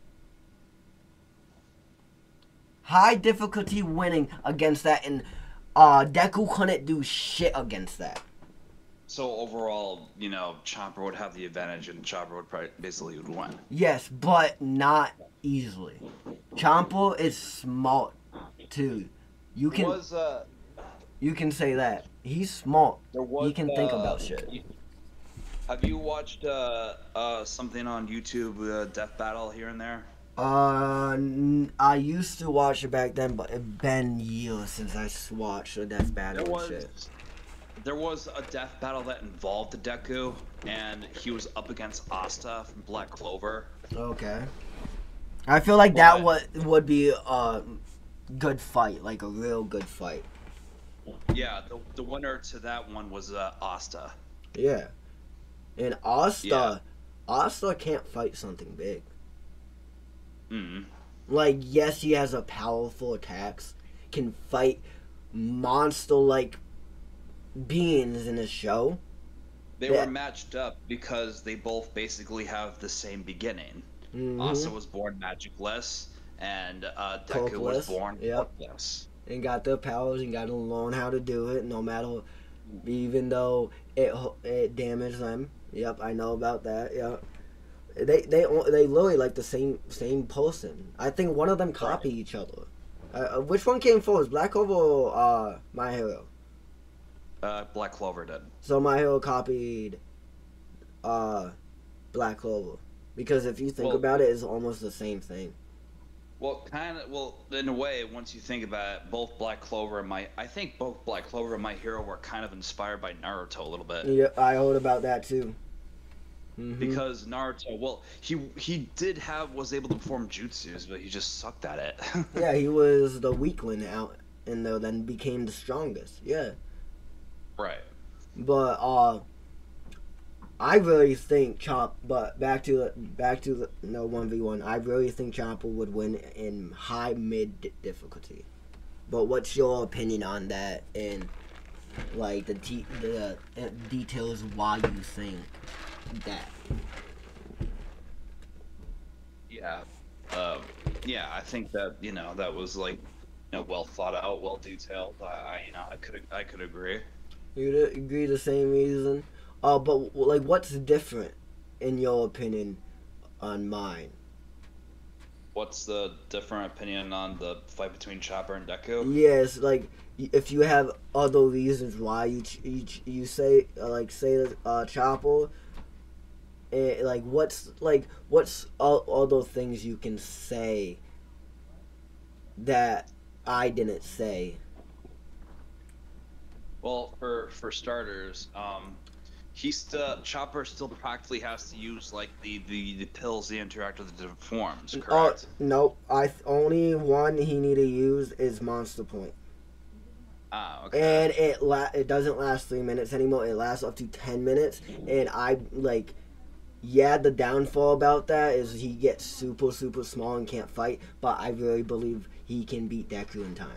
High difficulty winning against that, and uh, Deku couldn't do shit against that. So overall, you know, Chopper would have the advantage, and Chopper would probably basically would win. Yes, but not easily. Champa is smart too. You can was uh, you can say that he's smart. there was, He can think uh, about shit. Have you watched uh, uh, something on YouTube, uh, Death Battle here and there? Uh, I used to watch it back then, but it's been years since I watched a death battle There was shit. there was a death battle that involved the Deku, and he was up against Asta from Black Clover. Okay. I feel like that would would be a good fight, like a real good fight. Yeah, the, the winner to that one was uh, Asta. Yeah. And Asta, Yeah. Asta can't fight something big. Mm. Like, yes, he has a powerful attacks, can fight monster like beings in his show. They were matched up because they both basically have the same beginning. Mhm. Asta was born magicless, and uh, Deku was born yep. hopeless. and got their powers and got to learn how to do it, no matter, even though it it damaged them. Yep, I know about that. Yep. They they they literally like the same same person. I think one of them copy each other. Uh, uh, which one came first, Black Clover or uh, My Hero? Uh, Black Clover did. So My Hero copied uh, Black Clover because if you think Well- about it, it's almost the same thing. Well, kind of. Well, in a way, once you think about it, both Black Clover and my, I think both Black Clover and My Hero were kind of inspired by Naruto a little bit. Yeah, I heard about that too. Mhm. Because Naruto, well, he he did have was able to perform jutsus, but he just sucked at it. Yeah, he was the weakling out and though then became the strongest. Yeah. right. But uh I really think Chop but back to the back to the no one v one. I really think Chopper would win in high mid difficulty. But what's your opinion on that and like the te- the details why you think that? Yeah. Um, yeah, I think that you know that was like, you know, well thought out, well detailed. I, I you know I could I could agree. You'd agree the same reason? Uh, but like, what's different in your opinion on mine? What's the different opinion on the fight between Chopper and Deku? Yes, like if you have other reasons why you ch- you, ch- you say uh, like say that uh, Chopper, eh, like what's like what's all all those things you can say that I didn't say? Well, for for starters, um, he still Chopper still practically has to use like the the, the pills that interact with the different forms. Correct. nope, I th- only one he need to use is Monster Point. ah, okay. and it la- it doesn't last three minutes anymore. It lasts up to ten minutes, and I like. Yeah, the downfall about that is he gets super super small and can't fight. But I really believe he can beat Deku in time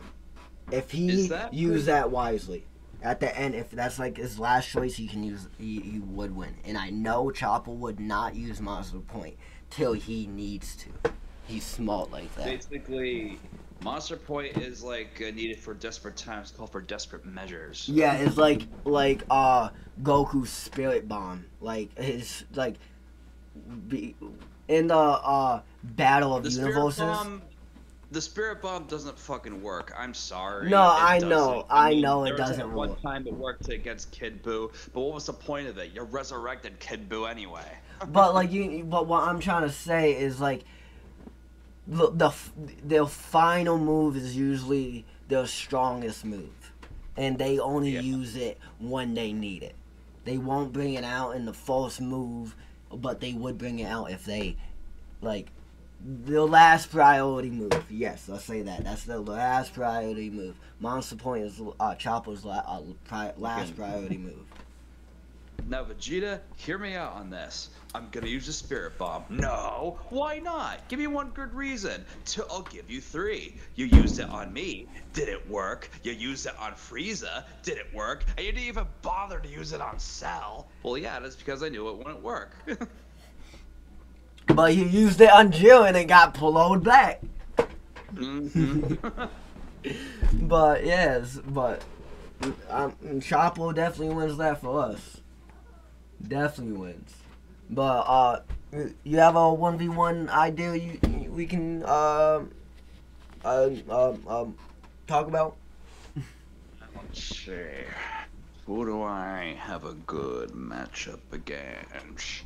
if he that use that wisely. At the end, if that's like his last choice, he can use he, he would win. And I know Chopper would not use Monster Point till he needs to. He's smart like that. Basically, Monster Point is like uh, needed for desperate times, called for desperate measures. Yeah, it's like like uh Goku's spirit bomb. Like his like be, in the uh battle of The universes. bomb, the spirit bomb doesn't fucking work. I'm sorry. No, I doesn't. know, I mean, know it doesn't One work. time it worked against Kid Buu, but what was the point of it? You resurrected Kid Buu anyway. but like you but what I'm trying to say is like the, the their final move is usually their strongest move, and they only Yeah. use it when they need it. They won't bring it out in the false move, but they would bring it out if they like the last priority move. Yes, let's say that. That's the last priority move. Monster Point is uh, Chopper's la- uh, pri- last priority move. Now, Vegeta, hear me out on this. I'm gonna use a spirit bomb. No, why not? Give me one good reason. To, I'll give you three. You used it on me. Did it work? You used it on Frieza. Did it work? And you didn't even bother to use it on Cell. Well, yeah, that's because I knew it wouldn't work. But you used it on Jill and it got pulled back. Mhm. But yes, but um, Chapo definitely wins that for us. Definitely wins. But uh, you have a one v one idea you we can um uh, um um talk about. Let's see. Who do I have a good matchup against?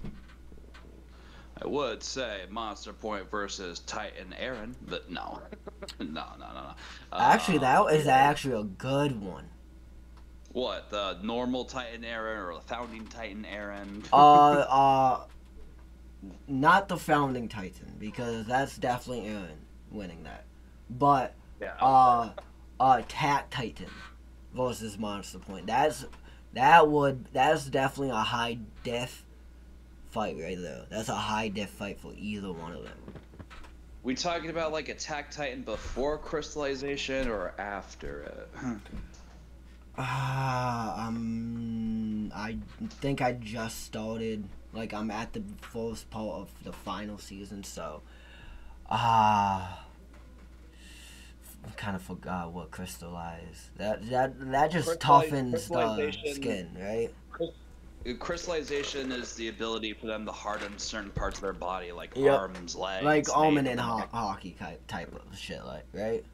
I would say Monster Point versus Titan Eren, but no. no, no, no, no. Actually, Uh, that is actually a good one. What, the normal Titan Eren or the founding Titan Eren? Uh uh, not the founding Titan because that's definitely Eren winning that. But yeah. uh uh Attack Titan versus Monster Point. That's that would that's definitely a high death fight right there. That's a high death fight for either one of them. we talking about like Attack Titan before crystallization or after it? Ah, um, I think I just started. Like I'm at the first part of the final season, so ah, I kind of forgot what crystallize. That that that just toughens the skin, right? Crystallization is the ability for them to harden certain parts of their body, like Yep. arms, legs. Like almond and ho- Haki type type of shit, like right?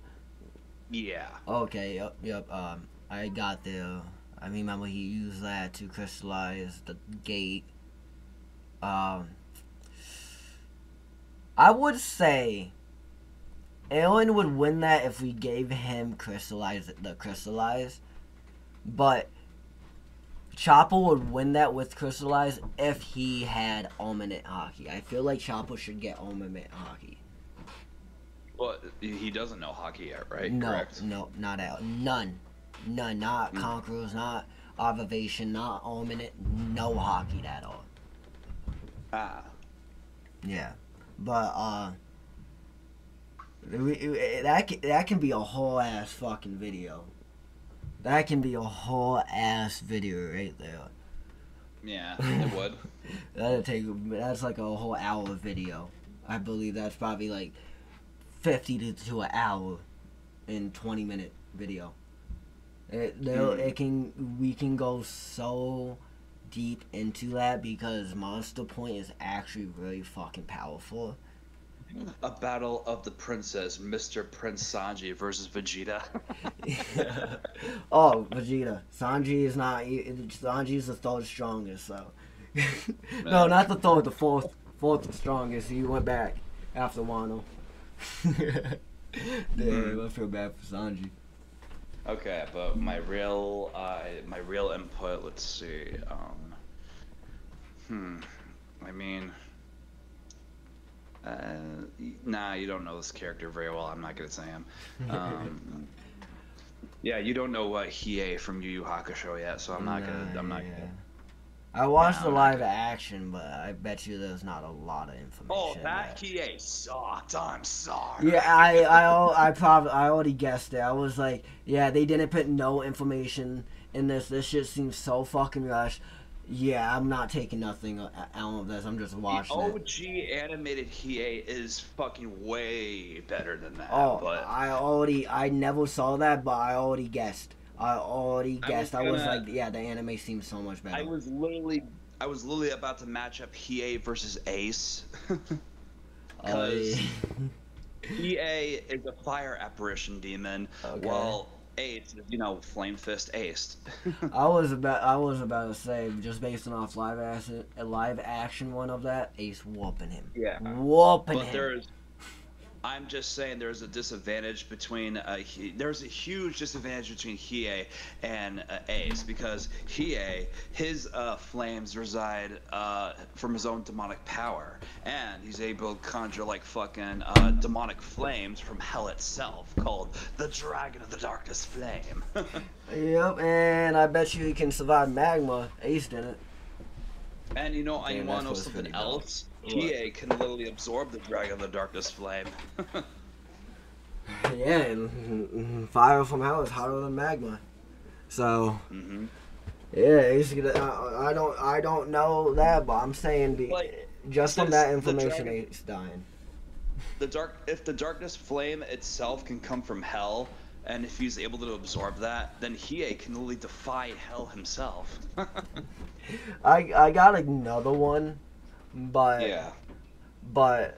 Yeah. Okay, yep, yep. Um, I got there. I remember he used that to crystallize the gate. Um, I would say Eren would win that if we gave him crystallize the crystallize, but Chopper would win that with crystallize if he had almond Haki. I feel like Chopper should get almond Haki. Well, he doesn't know Haki yet, right? No, Correct. no, not out. None. None. Not Mm. Conquerors, not Observation, not Armament, no Haki at all. Ah. Yeah. But, uh. That can, that can be a whole ass fucking video. That can be a whole ass video right there. Yeah, it would. That'd take. That's like a whole hour video. I believe that's probably like fifty to, to an hour in twenty minute video. It there Hmm. it can we can go so deep into that because Monster Point is actually really fucking powerful. A battle of the princess, Mr. Prince Sanji versus Vegeta. oh, Vegeta. Sanji is not. Sanji is the third strongest, so. no, not the third, the fourth. Fourth strongest. He went back after Wano. Damn, I feel bad for Sanji. Okay, but my real, uh, my real input. Let's see. Um, hmm. I mean, uh, nah, you don't know this character very well. I'm not gonna say him. Um, yeah, you don't know what Hiei from Yu Yu Hakusho yet, so I'm not gonna. I'm not Nah, gonna. I watched Nah, the live action, but I bet you there's not a lot of information. Oh, that. Hiei sucked. I'm sorry. Yeah, I, I, I probably, I already guessed it. I was like, yeah, they didn't put no information in this. This shit seems so fucking rushed. Yeah, I'm not taking nothing uh, out of this. I'm just The watching it. OG animated Hiei is fucking way better than that. Oh, but I already, I never saw that, but I already guessed. I already guessed. I was, gonna- like, yeah, the anime seems so much better. I was literally, I was literally about to match up Hiei versus Ace. Oh, 'cause- yeah. Hiei is a fire apparition demon, Okay. while Ace is, you know, Flame Fist Ace. I was about I was about to say just based on off live action a live action one of that Ace whooping him Yeah. whooping but him there's I'm just saying there's a disadvantage between uh, he, there's a huge disadvantage between Hiei and uh, Ace because Hiei his uh, flames reside uh, from his own demonic power and he's able to conjure like fucking uh, demonic flames from hell itself called the Dragon of the Darkness Flame. Yep, and I bet you he can survive magma. Ace didn't. and you know, Damn, you want to know something else? What? Hiei can literally absorb the Dragon of the Darkness Flame. Yeah, and fire from hell is hotter than magma. So hmm yeah, I, I don't I don't know that, but I'm saying be, Like, just from that information, dragon- dying. the dark if the darkness flame itself can come from hell and if he's able to absorb that then Hiei can literally defy hell himself I I got another one, but yeah. but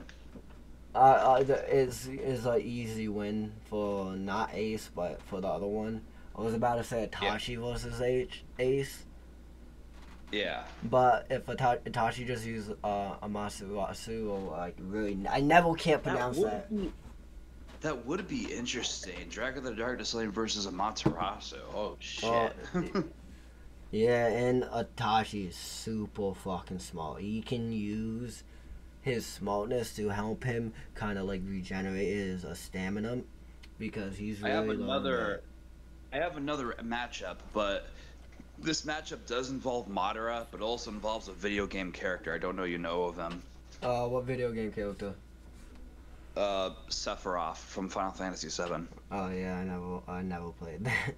uh, uh the- is is a easy win for not Ace, but for the other one. I was about to say Itachi versus H, Ace, yeah. But if Ita- Itachi just used uh, Amaterasu, or like really, I never can't pronounce that. would that would be interesting. Dragon of the Darkness Flame versus Amaterasu. Oh shit Yeah, and Itachi is super fucking smart. He can use his smartness to help him kind of like regenerate his uh, stamina because he's really I have another I have another matchup but this matchup does involve Madara but also involves a video game character I don't know you know of him that. Uh, what video game character? uh Sephiroth from Final Fantasy VII Oh yeah, I never, I never played that.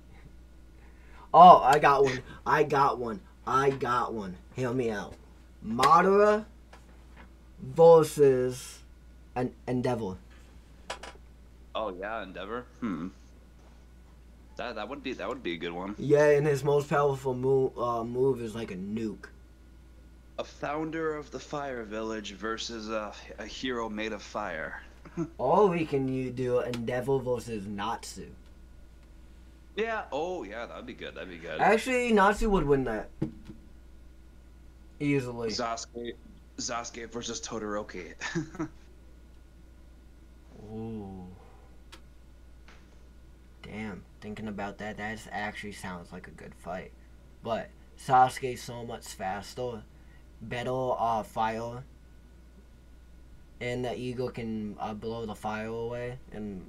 Oh, I got one. I got one. I got one. Hear me out. Madara versus an Endeavor. Oh yeah, Endeavor. Hmm. That that would be that would be a good one. Yeah, and his most powerful move, uh, move is like a nuke. A founder of the Fire Village versus a, a hero made of fire. Or we can you do Endeavor versus Natsu. Yeah. Oh yeah, that'd be good. That'd be good. Actually, Natsu would win that easily. Sasuke, Sasuke versus Todoroki. Ooh. Damn, thinking about that, that actually sounds like a good fight. But Sasuke's so much faster, better uh, fire, and the eagle can uh, blow the fire away. And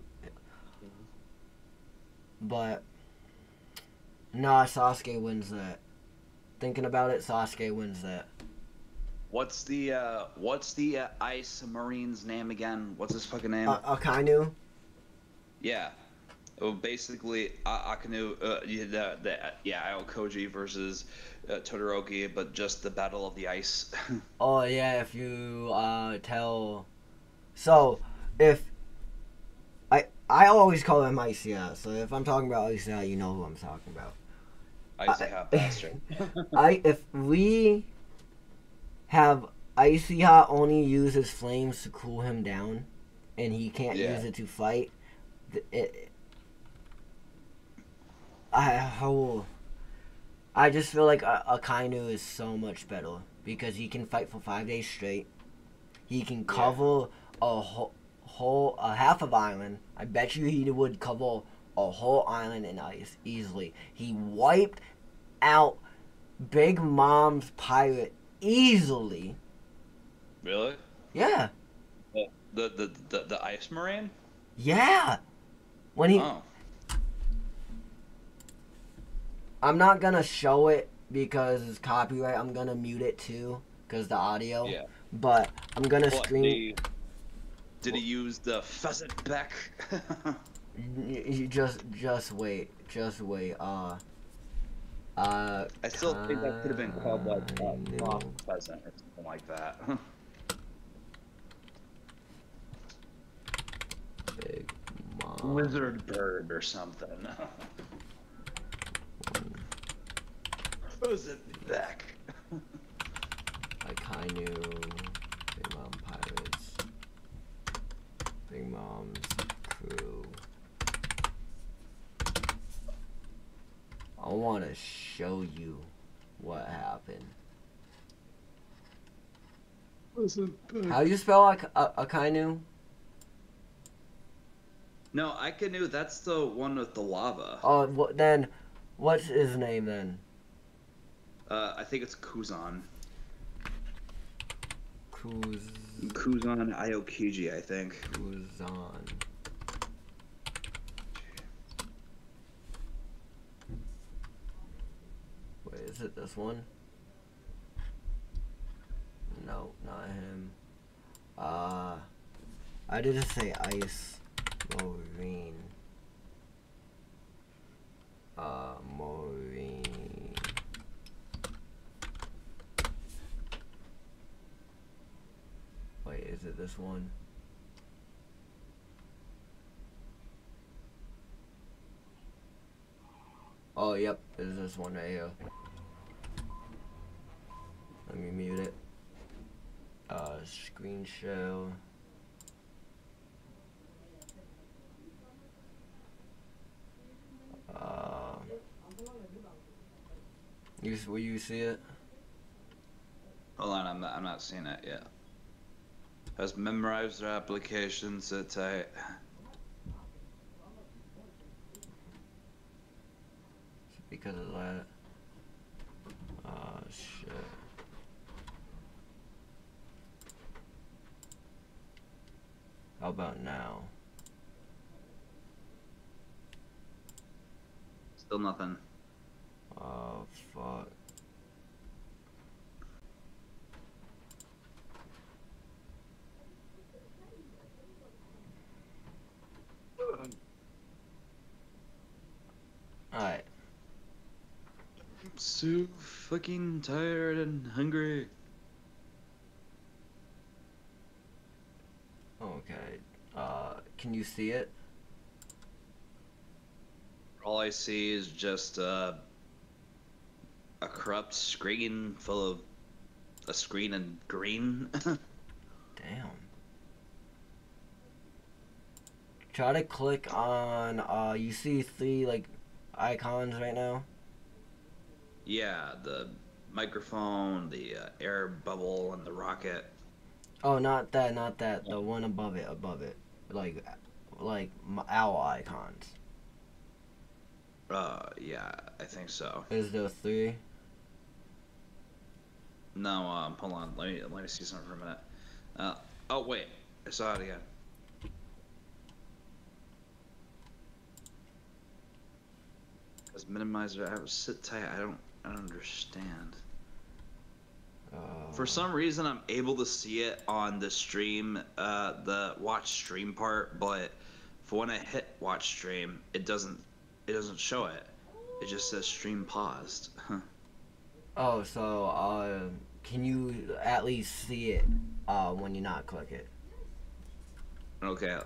but nah, Sasuke wins that. Thinking about it, Sasuke wins that. what's the uh, what's the uh, Ice Marine's name again? What's his fucking name? Uh, Akainu. yeah. Well, basically, uh, Akanu, uh, yeah, the, the, yeah, Aokiji versus uh, Todoroki, but just the Battle of the Ice. Oh yeah, if you uh tell so if I I always call him Icy Hot, so if I'm talking about Icy Hot, you know who I'm talking about. Icy Hot Bastard. I if we have Icy Hot only use his flames to cool him down and he can't Yeah. use it to fight, it, I oh, I just feel like a- Akainu is so much better because he can fight for five days straight. He can cover a whole, whole a half of island. I bet you he would cover a whole island in ice easily. He wiped out Big Mom's pirate easily. really? Yeah, The, the the the Ice Marine? yeah. When he, Oh. I'm not gonna show it because it's copyright. I'm gonna mute it too because the audio. Yeah. But I'm gonna What, screen. the- did he use the pheasant? You, you just just wait, just wait. Uh, uh. I still think that could have been called like uh, Akainu. Moth pheasant or something like that. Big Mom. Lizard bird or something. Pheasant beck. Akainu. Big Mom Pirates. Big Mom's crew. I want to show you what happened. How do you spell Ak- A- Akainu? No, Aikanu, that's the one with the lava. Oh, wh- then what's his name then? Uh, I think it's Kuzan. Kuz Kuzan Aokiji, I think. Kuzan. Wait, is it this one? No, not him. Uh, I didn't say ice. Maureen. Uh, Maureen. Wait, is it this one? Oh, yep, it's this one right here. Let me mute it. Uh, screen show. Uh, you will you see it? Hold on, I'm not, I'm not seeing it yet. Has memorized their applications. It's a. because of that. Oh shit. How about now? Still nothing. Oh fuck. Alright. I'm so fucking tired and hungry. Okay. Uh, can you see it? I see is just uh, a corrupt screen full of a screen and green. Damn. Try to click on, uh, you see three, like, icons right now? yeah, the microphone, the uh, air bubble, and the rocket. Oh, not that, not that. The one above it, above it. Like, like owl icons. Uh, yeah, I think so. Is there three? No, um, hold on. Let me let me see something for a minute. Uh, oh wait, I saw it again. As minimizer, I was sit tight. I don't, I don't understand. Uh, For some reason, I'm able to see it on the stream, uh, the watch stream part, but for when I hit watch stream, it doesn't, it doesn't show it. It just says stream paused. Oh, so, uh, can you at least see it, uh, when you not click it? okay,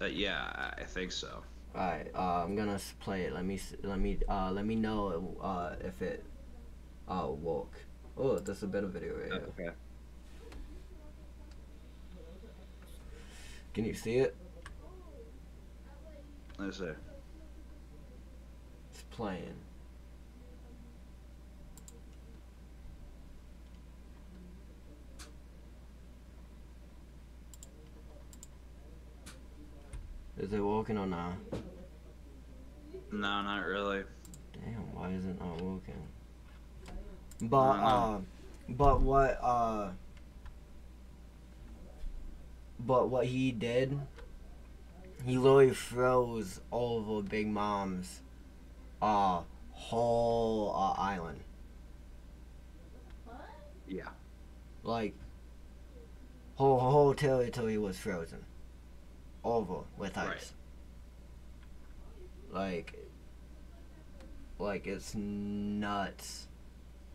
uh, yeah, I- think so. Alright, uh, I'm gonna play it. Let me, let me, uh, let me know, uh, if it, uh, woke. Oh, there's a better video right here. Okay. Can you see it? Let's see. Playing. Is it working or not? No, not really. Damn, why is it not working? But uh, but what uh, but what he did, he literally froze over Big Mom's uh whole uh, island. Yeah. Like whole whole territory was frozen over with ice. Right. Like like it's nuts.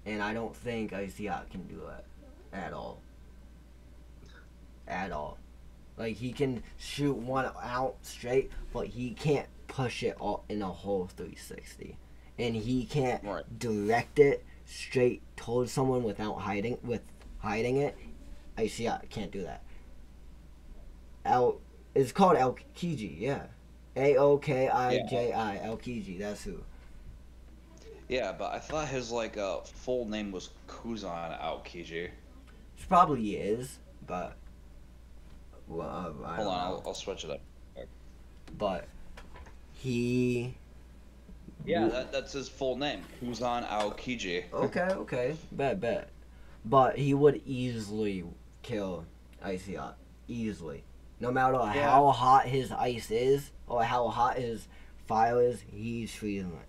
And I don't think Ice Icy Hot can do it at all. At all. Like he can shoot one out straight, but he can't push it all in a whole 360. And he can't Right. direct it straight towards someone without hiding with hiding it. Icy Hot can't do that. Al it's called Aokiji, yeah. A O K I J I Aokiji, that's who. Yeah, but I thought his like uh, full name was Kuzan Aokiji. It probably is, but well, uh, I Hold on. I'll, I'll switch it up. But he Yeah, that, that's his full name. Kuzan Aokiji. Okay, okay. Bet, bet. But he would easily kill Icy Hot. Easily. No matter Yeah. how hot his ice is or how hot his fire is, he's freezing it.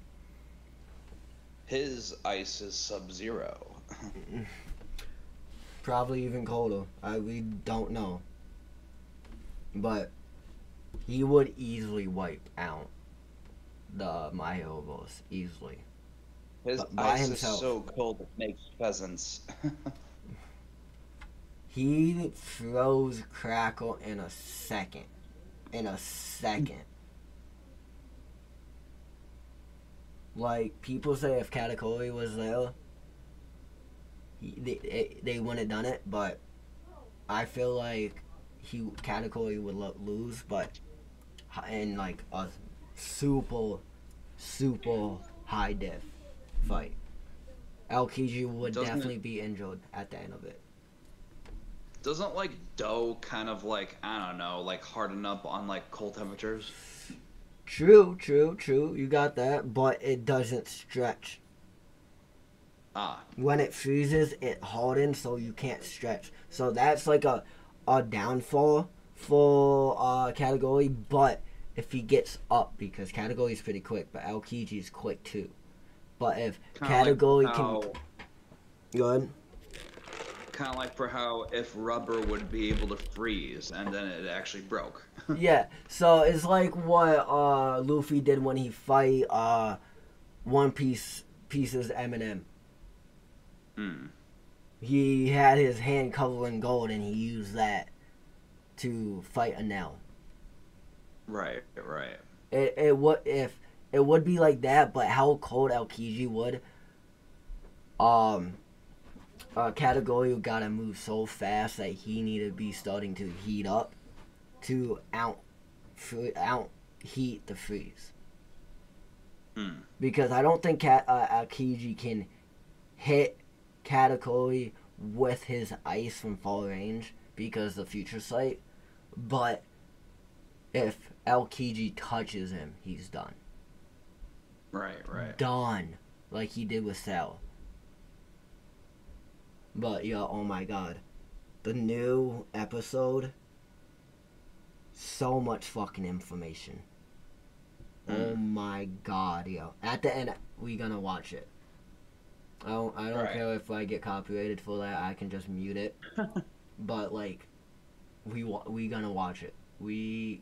His ice is sub zero. Probably even colder. I we don't know. But he would easily wipe out the My Hero Easily. His But by ice himself. is so cold it makes pheasants. He throws Crackle in a second. In a second. Like, people say if Katakuri was there, he, they, they wouldn't have done it, but I feel like he Katakuri would lo- lose, but in like a super, super high def fight. Aokiji would Doesn't it- definitely be injured at the end of it. Doesn't like dough kind of like I don't know, like harden up on like cold temperatures? True, true, true. You got that, but it doesn't stretch. Ah, When it freezes, it hardens, so you can't stretch. So that's like a a downfall for uh Katakuri. But if he gets up, because Katakuri is pretty quick, but Aokiji is quick too. But if kinda Katakuri like how, can good, kind of like for how if rubber would be able to freeze and then it actually broke. yeah. So it's like what uh Luffy did when he fight uh One Piece pieces Eminem. Hmm. he had his hand covered in gold and he used that to fight a nail. Right, right. It it would if it would be like that, but how cold Aokiji would um uh Katakuri gotta move so fast that he need to be starting to heat up to out out heat the freeze. Hmm. Because I don't think Kat, uh, Aokiji can hit Katakuri with his ice from far range because the future sight. But if Aokiji touches him, he's done. Right, right. Done. Like he did with Cell. But yeah, oh my god. The new episode so much fucking information. Oh hmm. my god, yo. At the end we gonna watch it. I don't I don't Right. care if I get copyrighted for that. I can just mute it. but like we wa- we gonna watch it. We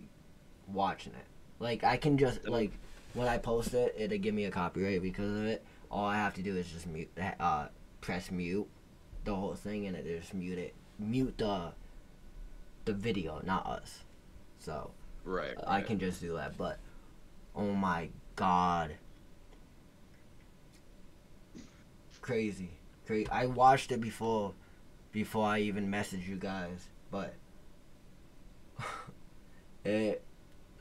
watching it. Like I can just like when I post it, it'll give me a copyright because of it. All I have to do is just mute, uh, press mute the whole thing, and it just mute it, mute the the video, not us. So Right, I can just do that. But oh my god, crazy, crazy! I watched it before, before I even messaged you guys, but it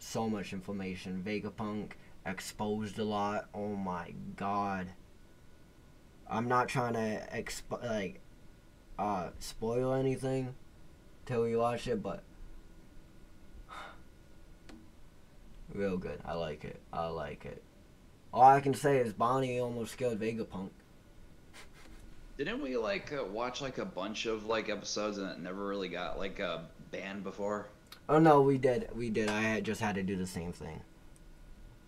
so much information. Vegapunk exposed a lot. Oh my god. I'm not trying to exp- like uh spoil anything till you watch it, but real good. I like it. I like it. All I can say is Bonnie almost killed Vegapunk. Didn't we like uh, watch like a bunch of like episodes and it never really got like uh, banned before? Oh no, we did. We did. I had just had to do the same thing.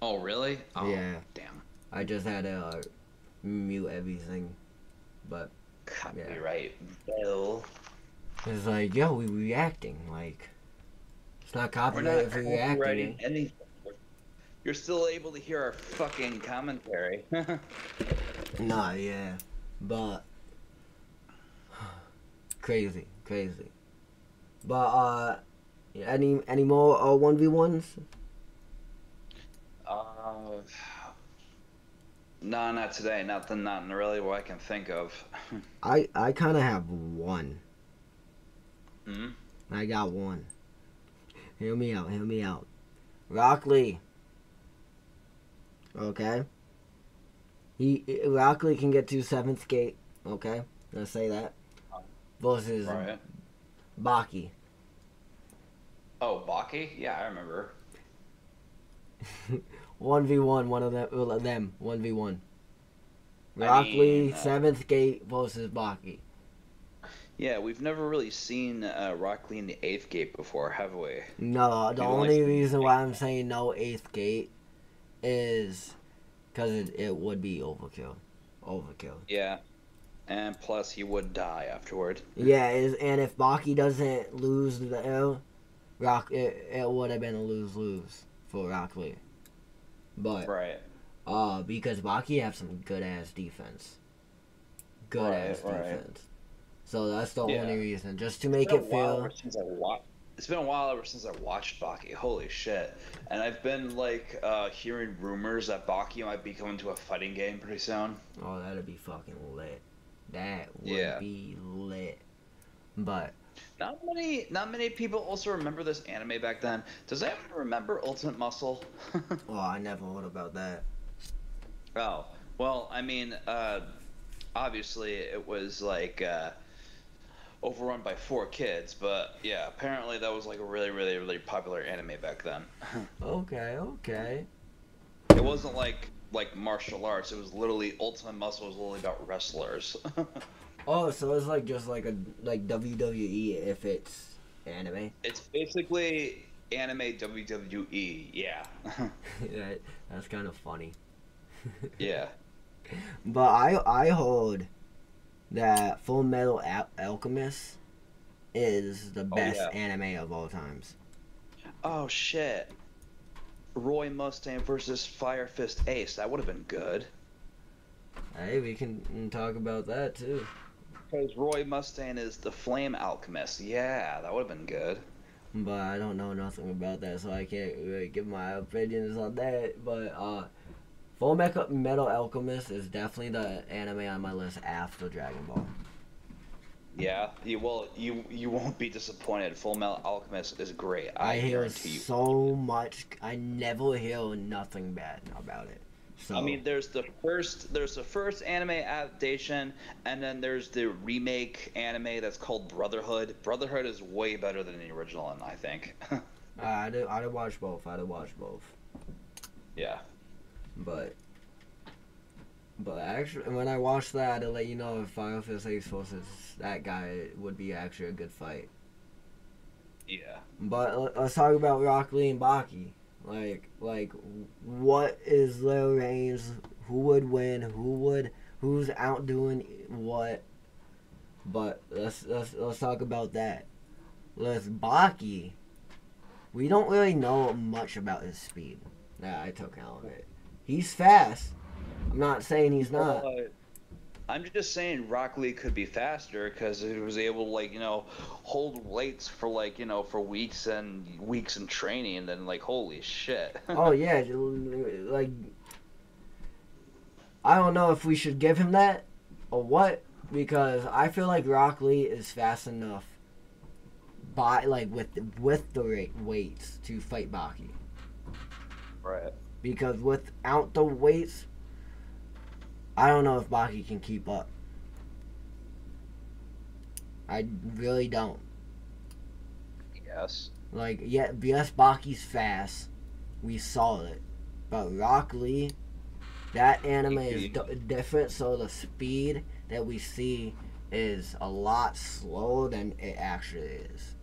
Oh, really? Oh, Yeah. Damn. I just had to uh, mute everything. But Copyright bill. it's like, yo, we reacting. Like, it's not We're not copyright if we're reacting. anything. You're still able to hear our fucking commentary. Nah, yeah, but crazy, crazy. But uh, any any more uh one v ones? uh, no, not today. Nothing. Nothing really what I can think of. I I kind of have one. Hmm? I got one. Hear me out. Hear me out. Rock Lee. Okay. He Rock Lee can get to seventh gate. Okay, let's say that. Versus Right. Baki. Oh, Baki? Yeah, I remember. One v one, one of them, well, them, one v one. Rock Lee, uh, Seventh Gate versus Baki. Yeah, we've never really seen uh, Rock Lee in the Eighth Gate before, have we? No, the We've only only- reason why I'm saying no Eighth Gate is because it, it would be overkill. Overkill. Yeah. And plus, he would die afterward. Yeah, is and if Baki doesn't lose the L, Rock it, it would have been a lose lose for Rock Lee. But Right. uh because Baki have some good ass defense. Good ass Right, right. defense. So that's the Yeah. only reason. Just to make It's feel since I wa- it's been a while ever since I watched Baki. Holy shit! And I've been like uh, hearing rumors that Baki might be coming to a fighting game pretty soon. Oh, that'd be fucking lit. That would Yeah. be lit. But Not many, not many people also remember this anime back then. Does anyone remember Ultimate Muscle? oh, I never heard about that. oh, well, I mean, uh, obviously it was like uh, overrun by 4Kids, but yeah, apparently that was like a really, really, really popular anime back then. Okay, okay. It wasn't like like martial arts. It was literally Ultimate Muscle was literally about wrestlers. Oh, so it's like just like a like WWE if it's anime. it's basically anime WWE. Yeah. that, that's kind of funny. yeah. But I I hold that Full Metal Al- Alchemist is the Oh, best yeah. anime of all times. Oh shit. Roy Mustang versus Fire Fist Ace. That would have been good. Hey, we can mm, talk about that too. Because Roy Mustang is the Flame Alchemist. Yeah, that would have been good. But I don't know nothing about that, so I can't really give my opinions on that. But uh, Full Metal Alchemist is definitely the anime on my list after Dragon Ball. Yeah. You, well, you you won't be disappointed. Full Metal Alchemist is great. I, I, hear guarantee you. so much. I never hear nothing bad about it. So I mean, there's the first, there's the first anime adaptation, and then there's the remake anime that's called Brotherhood. Brotherhood is way better than the original one, I think. I did. I did watch both. I did watch both. yeah. But but actually, when I watched that, to let you know if Final Ace versus that guy would be actually a good fight. Yeah. But let- let's talk about Rock Lee and Baki. Like, like, what is their range? Who would win? Who would? Who's outdoing what? But let's let's let's talk about that. Let's Baki. We don't really know much about his speed. That I took out of it. He's fast. I'm not saying he's not. Uh, I'm just saying Rock Lee could be faster because he was able to like you know hold weights for like you know for weeks and weeks in training and then like holy shit. oh yeah, like I don't know if we should give him that or what because I feel like Rock Lee is fast enough by like with with the weights to fight Baki right. because without the weights I don't know if Baki can keep up. I really don't. Yes. Like, yeah, yes, Baki's fast. We saw it. But Rock Lee, that anime is d- different, so the speed that we see is a lot slower than it actually is.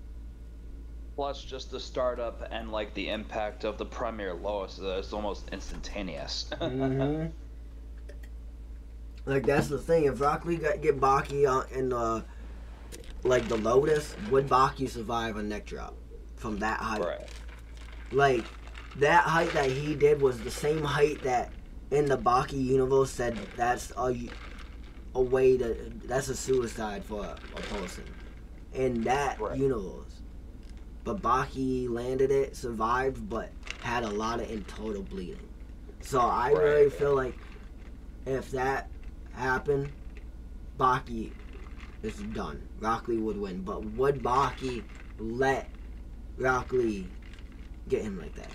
Plus, just the startup and like the impact of the primary Lotus is almost instantaneous. hmm Like, that's the thing. If Rock Lee got get Baki on in the, uh, like, the Lotus, would Baki survive a neck drop from that height? right. like that height that he did was the same height that in the Baki universe said that's a, a way to that's a suicide for a, a person in that Right. universe. But Baki landed it, survived, but had a lot of internal bleeding. So I Right. really feel like if that happened, Baki is done. Rock Lee would win. But would Baki let Rock Lee get him like that?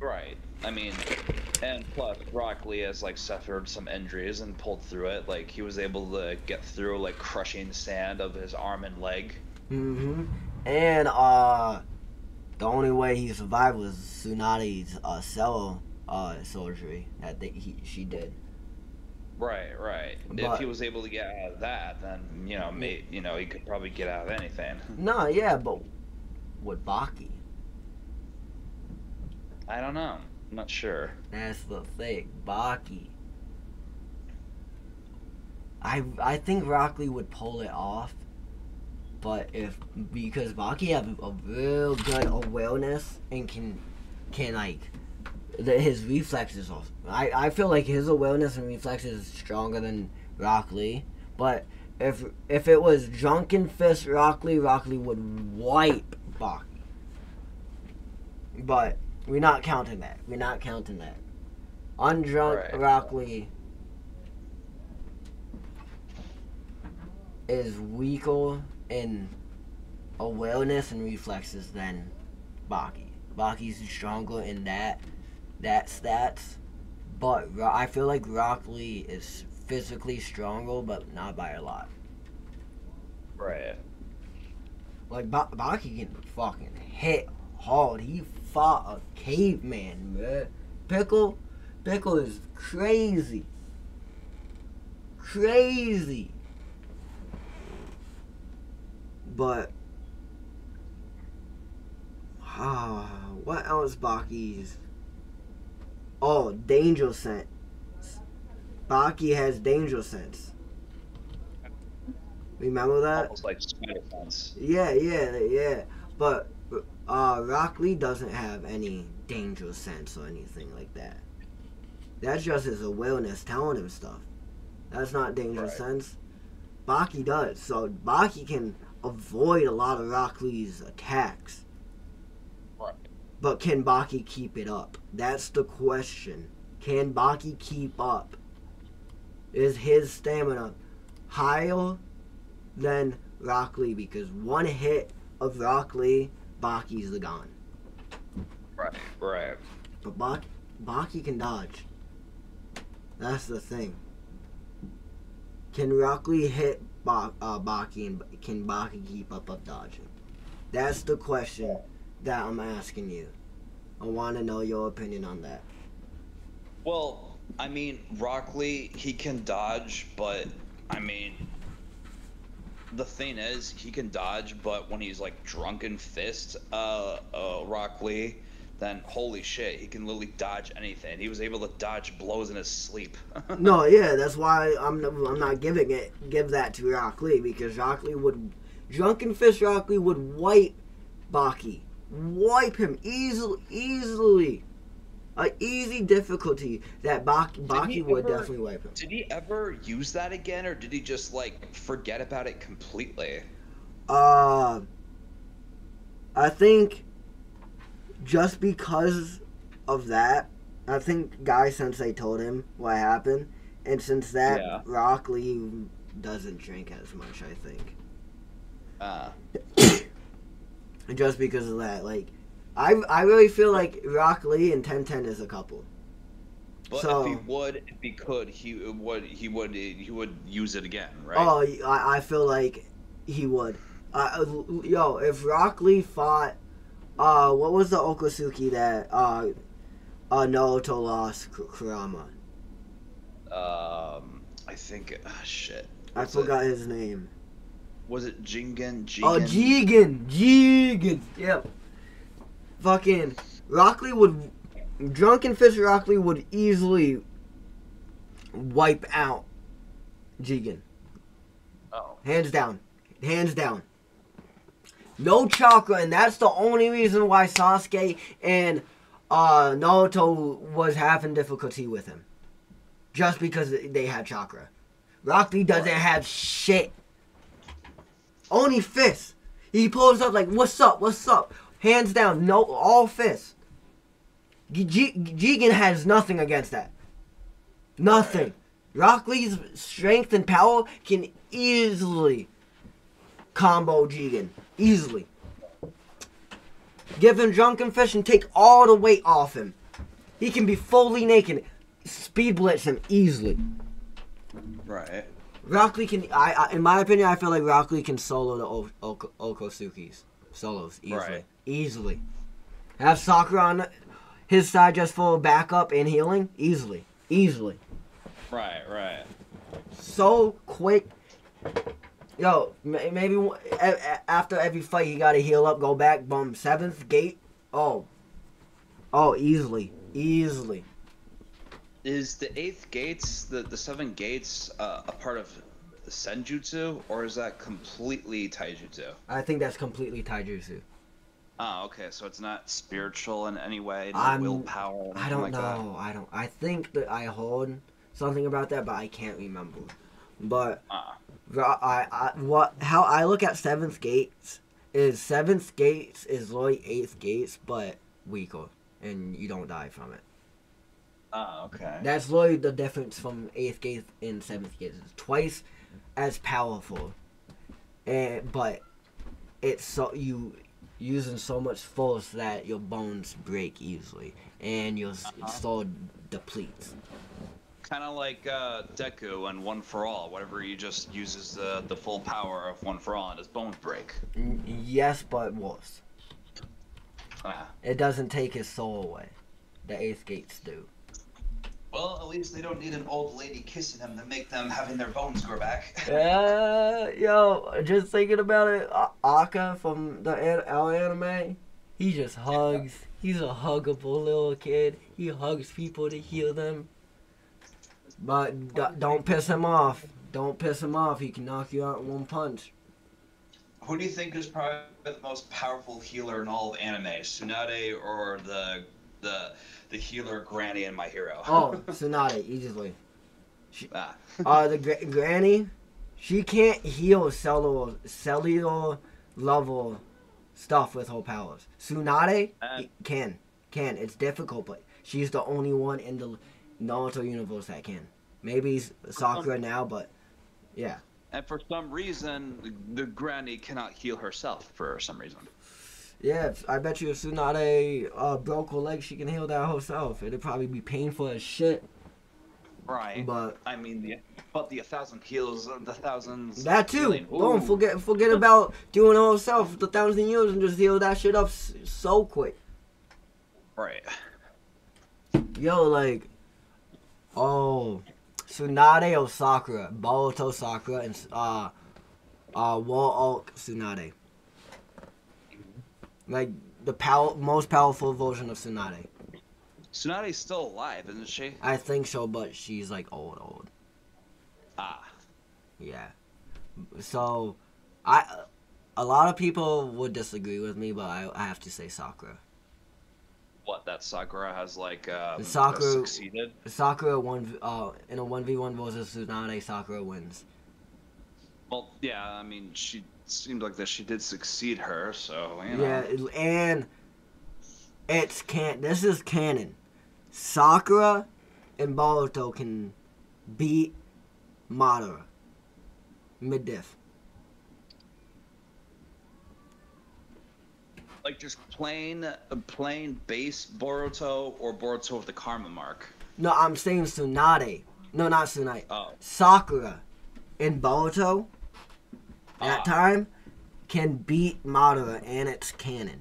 Right. I mean, and plus, Rock Lee has like suffered some injuries and pulled through it. Like he was able to get through like crushing sand of his arm and leg. hmm And uh, the only way he survived was Tsunade's uh, cell uh, surgery that they, he, she did. Right, right. if he was able to get out of that, then you know, may, you know, he could probably get out of anything. No, yeah, but with Baki, I don't know. I'm not sure. that's the thing. Baki. I I think Rock Lee would pull it off, but if because Baki have a real good awareness and can can like the, his reflexes are I, I feel like his awareness and reflexes is stronger than Rock Lee. But if if it was Drunken Fist Rock Lee, Rock Lee would wipe Baki. But we're not counting that. We're not counting that. Undrunk Right. Rock Lee is weaker in awareness and reflexes than Baki. Baki's stronger in that that stats, but I feel like Rock Lee is physically stronger, but not by a lot. Right. Like ba- Baki can fucking hit hard. He fought a caveman, man. Pickle, Pickle is crazy, crazy. But ah, what else Baki's? Oh, danger sense. Baki has danger sense. Remember that? Almost like spider sense. Yeah, yeah, yeah. But uh, Rock Lee doesn't have any danger sense or anything like that. That's just his awareness telling him stuff. That's not danger Right. sense. Baki does. So Baki can avoid a lot of Rock Lee's attacks. But can Baki keep it up? That's the question. Can Baki keep up? Is his stamina higher than Rock Lee? Because one hit of Rock Lee, Baki's the gone. Right. Right. But Baki, Baki can dodge. That's the thing. Can Rock Lee hit ba- uh, Baki and can Baki keep up of dodging? That's the question that I'm asking you. I want to know your opinion on that. Well, I mean, Rock Lee, he can dodge, but I mean, the thing is, he can dodge, but when he's like drunken fist, uh, uh, Rock Lee, then holy shit, he can literally dodge anything. He was able to dodge blows in his sleep. No, yeah, that's why I'm I'm not giving it give that to Rock Lee because Rock Lee would drunken fist Rock Lee would wipe Baki, wipe him easily, easily, a easy difficulty that Baki, Baki would ever- definitely wipe him. Did he ever use that again, or did he just like forget about it completely? Uh, I think just because of that, I think Guy Sensei told him what happened, and since that, Yeah. Rock Lee doesn't drink as much. I think. Uh, just because of that, like, I I really feel like Rock Lee and Ten Ten is a couple. but So- if he would, if he could, he would, he would, he would use it again, right? Oh, I, I feel like he would. Uh, yo, if Rock Lee fought, uh, what was the Akatsuki that uh, uh, Naruto lost Kurama? Um, I think. ah, shit. I What's it? forgot his name. Was it Jingen? Jigen? Oh, Jigen, Jigen. Yep. Fucking Rock Lee would, drunken fist Rock Lee would easily wipe out Jigen. Oh, Hands down. Hands down. No chakra, and that's the only reason why Sasuke and uh, Naruto was having difficulty with him. Just because they had chakra. Rock Lee doesn't have shit. Only fists. He pulls up like, what's up, what's up? Hands down, no, all fists. Jigen has nothing against that. Nothing. Rock Lee's strength and power can easily combo Jigen. Easily. Give him drunken fish and take all the weight off him. He can be fully naked. Speed blitz him easily. right. Rock Lee can, I, I, in my opinion, I feel like Rock Lee can solo the o- Akatsukis. Solos, easily. Right. Easily. Have Sakura on his side just for backup and healing easily, easily. Right, right. So quick. Yo, maybe w- a- a- after every fight he got to heal up, go back, boom, seventh gate. Oh, oh, easily, easily. Is the eighth gates, the, the seven gates, uh, a part of Senjutsu, or is that completely Taijutsu? I think that's completely taijutsu. Oh, okay, so it's not spiritual in any way, no I'm- willpower, I don't like that? know. I don't. I think that I heard something about that, but I can't remember. But Ah, I, I what how I look at seventh gates is seventh gates is like eighth gates, but weaker, and you don't die from it. Ah, okay. That's literally the difference from eighth gate and seventh gate. It's twice as powerful, and but it's so you using so much force that your bones break easily and your Uh-huh. soul depletes. Kind of like uh, Deku and One for All. Whatever he just uses the the full power of One for All, and his bones break. N- Yes, but worse. Ah. It doesn't take his soul away. The eighth gates do. Well, at least they don't need an old lady kissing them to make them having their bones grow back. yeah, yo, just thinking about it, Aka from the our anime, he just hugs. He's a huggable little kid. He hugs people to heal them. But d- don't piss him off. Don't piss him off. He can knock you out in one punch. Who do you think is probably the most powerful healer in all of anime, Tsunade or the the the healer Granny and My Hero? Oh, Tsunade, easily. She, ah. Uh, the gra- granny, she can't heal cellular cellular level stuff with her powers. Tsunade Uh, can, can. It's difficult, but she's the only one in the Naruto universe that can. Maybe s- Sakura now, but yeah. And for some reason, the Granny cannot heal herself for some reason. Yeah, I bet you if Tsunade uh, broke her leg, she can heal that herself. It'd probably be painful as shit, Right. but I mean, the, but the a thousand heals, the thousands. that too. Don't forget forget about doing it herself the thousand years and just heal that shit up so quick. Right. Yo, like, oh, Tsunade or Sakura, Boruto Sakura, and uh, uh, War Oak Tsunade. Like the pow- most powerful version of Tsunade. Tsunade's still alive, isn't she? I think so, but she's like old, old. Ah. Yeah. So, I, a lot of people would disagree with me, but I, I have to say Sakura. What that Sakura has like um, Sakura- succeeded. Sakura one uh in a one v one versus Tsunade, Sakura wins. Well, yeah, I mean, she seemed like that she did succeed her, so you know. Yeah, and it's can. This is canon. Sakura and Boruto can beat Madara. Mid diff. Like just plain, plain base Boruto or Boruto with the Karma mark. No, I'm saying Tsunade. No, not Tsunade. Oh. Sakura and Boruto at Ah. time can beat Madara, and it's canon.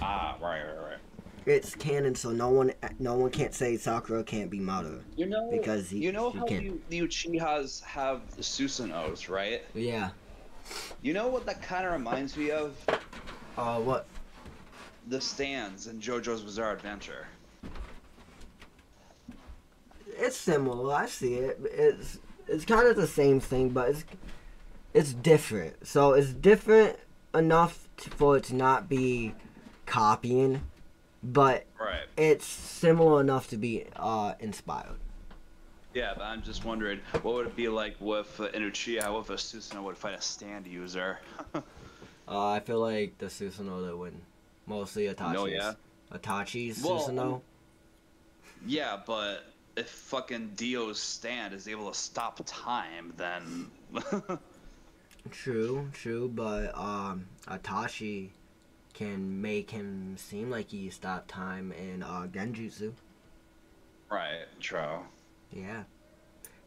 Ah, right, right, right. It's canon, so no one, no one can't say Sakura can't be Madara. You know, Because he- you know he how can. you, the Uchihas have the Susanoos, right? Yeah. You know what that kind of reminds me of? Uh, what? The stands in JoJo's Bizarre Adventure. It's similar. I see it. It's it's kind of the same thing, but it's it's different. So it's different enough to, for it to not be copying, but Right. it's similar enough to be uh, inspired. Yeah, but I'm just wondering, what would it be like with uh, an Uchiha if a Susanoo would fight a stand user? Uh, I feel like the Susanoo that win. Mostly Itachi's. No, yeah? Itachi's Well, Susanoo. yeah, but if fucking Dio's stand is able to stop time, then True, true, but um, Itachi can make him seem like he stopped time in uh, Genjutsu. right, true. Yeah.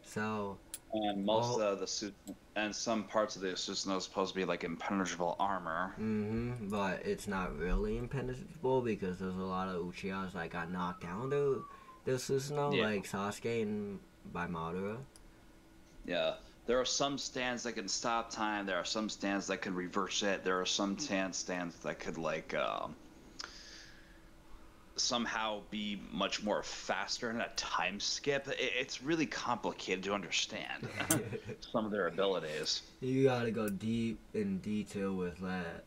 So And most Oh. of the suit and some parts of the Susanoo is supposed to be like impenetrable armor. Mm-hmm. But it's not really impenetrable because there's a lot of Uchihas that got knocked down to the Susanoo, Yeah. like Sasuke and by Madara. Yeah. There are some stands that can stop time. There are some stands that can reverse it. There are some tan stands that could like um, somehow be much more faster in a time skip. It's really complicated to understand some of their abilities. You gotta go deep in detail with that.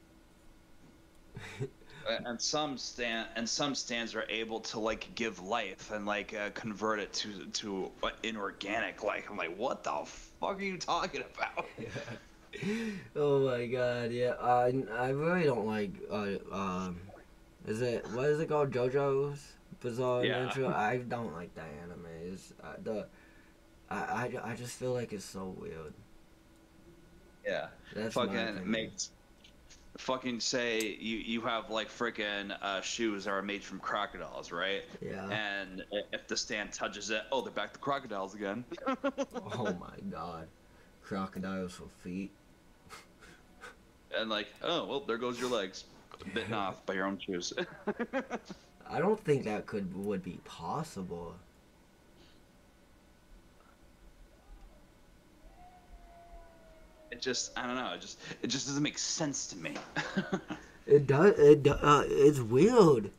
and some stand and some stands are able to like give life and like uh, convert it to to uh, inorganic life. I'm like, what the fuck are you talking about? oh my god, yeah. I I really don't like. Uh, um, is it what is it called? JoJo's Bizarre Yeah. Adventure. I don't like that anime. It's uh, the. I, I, I just feel like it's so weird. Yeah, That's fucking makes fucking say you you have like freaking uh, shoes that are made from crocodiles, right? Yeah. And if the stand touches it, oh, they're back to crocodiles again. oh my god, crocodiles for feet. and like, oh well, there goes your legs, bitten off by your own shoes. I don't think that could would be possible. It just, I don't know, it just it just doesn't make sense to me. It does. It uh, it's weird.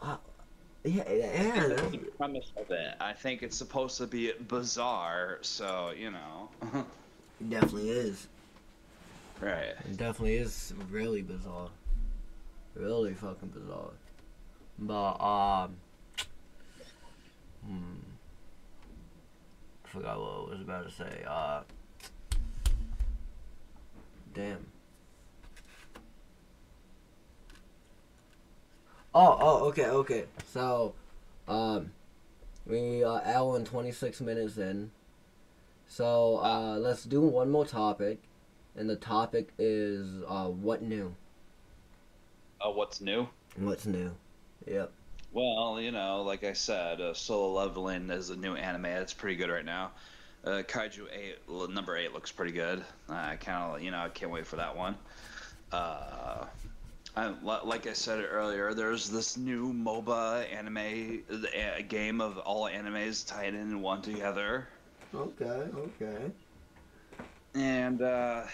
Uh, yeah, yeah. the premise of it. I think it's supposed to be bizarre, so you know. It definitely is. right. It definitely is really bizarre. Really fucking bizarre. But um hmm. I forgot what I was about to say. Uh Damn. Oh, oh, okay, okay. So, um, we are hour and 26 minutes in. So, uh, let's do one more topic. And the topic is, uh, what new? Oh, what's new? What's new? Yep. Well, you know, like I said, uh, Solo Leveling is a new anime. It's pretty good right now. Uh, Kaiju 8, number 8 looks pretty good. I kind of, you know, I can't wait for that one. Uh, I, like I said earlier, there's this new MOBA anime the a game of all animes tied in one together. Okay, okay. And uh,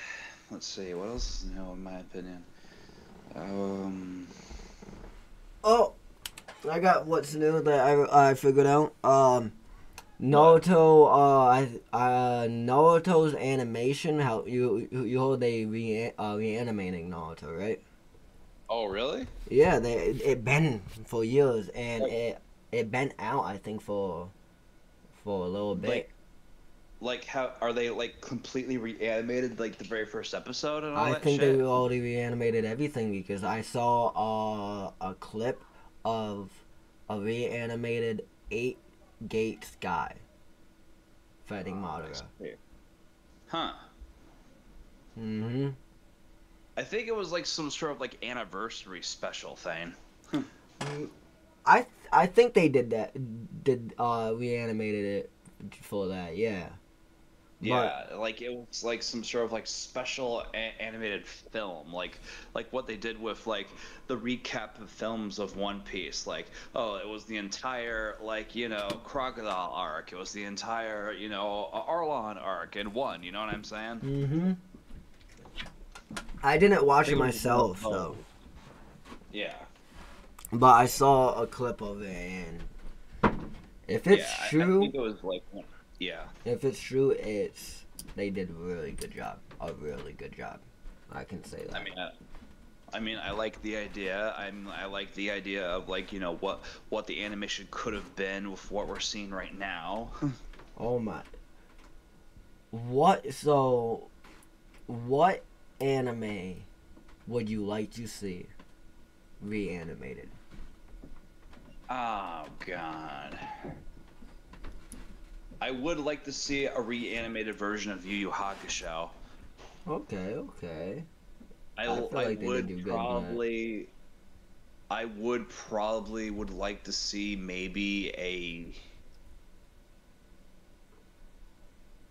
let's see, what else is new in my opinion? Um, Oh, I got what's new that I, I figured out. Um, Naruto. Uh, I uh Naruto's animation. How you you you hold they re uh, reanimating Naruto, right? oh really? Yeah, they it been for years and Like- it it been out. I think for for a little bit. Like, like how are they like completely reanimated like the very first episode and all I that think shit? they already reanimated everything because I saw uh, a clip of a reanimated eight gates guy fighting Madara. Huh. Mm-hmm. I think it was like some sort of like anniversary special thing. I I think they did that. Did uh reanimated it for that? Yeah. Yeah, like it was like some sort of like special a- animated film, like like what they did with like the recap of films of One Piece. Like, oh, it was the entire like you know crocodile arc. It was the entire you know Arlong arc in one. You know what I'm saying? Mm-hmm. I didn't watch it it myself more- though, Yeah. but I saw a clip of it, and if it's yeah, I- I, true, think it was like one- yeah. If it's true, it's they did a really good job. A really good job. I can say that. I mean, uh, I mean, I like the idea. I'm, I like the idea of like you know what what the animation could have been with what we're seeing right now. oh my. What so? What anime would you like to see reanimated? oh God. I would like to see a reanimated version of Yu Yu Hakusho. Okay, okay. I, I feel I like they would did do good probably. I would probably would like to see maybe a.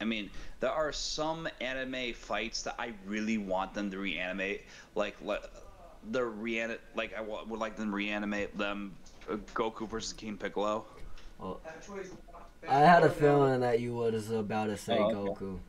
I mean, there are some anime fights that I really want them to reanimate, like le- the reanimate, like I would like them to reanimate them, uh, Goku versus King Piccolo. I had a feeling that you was about to say Oh, okay. Goku,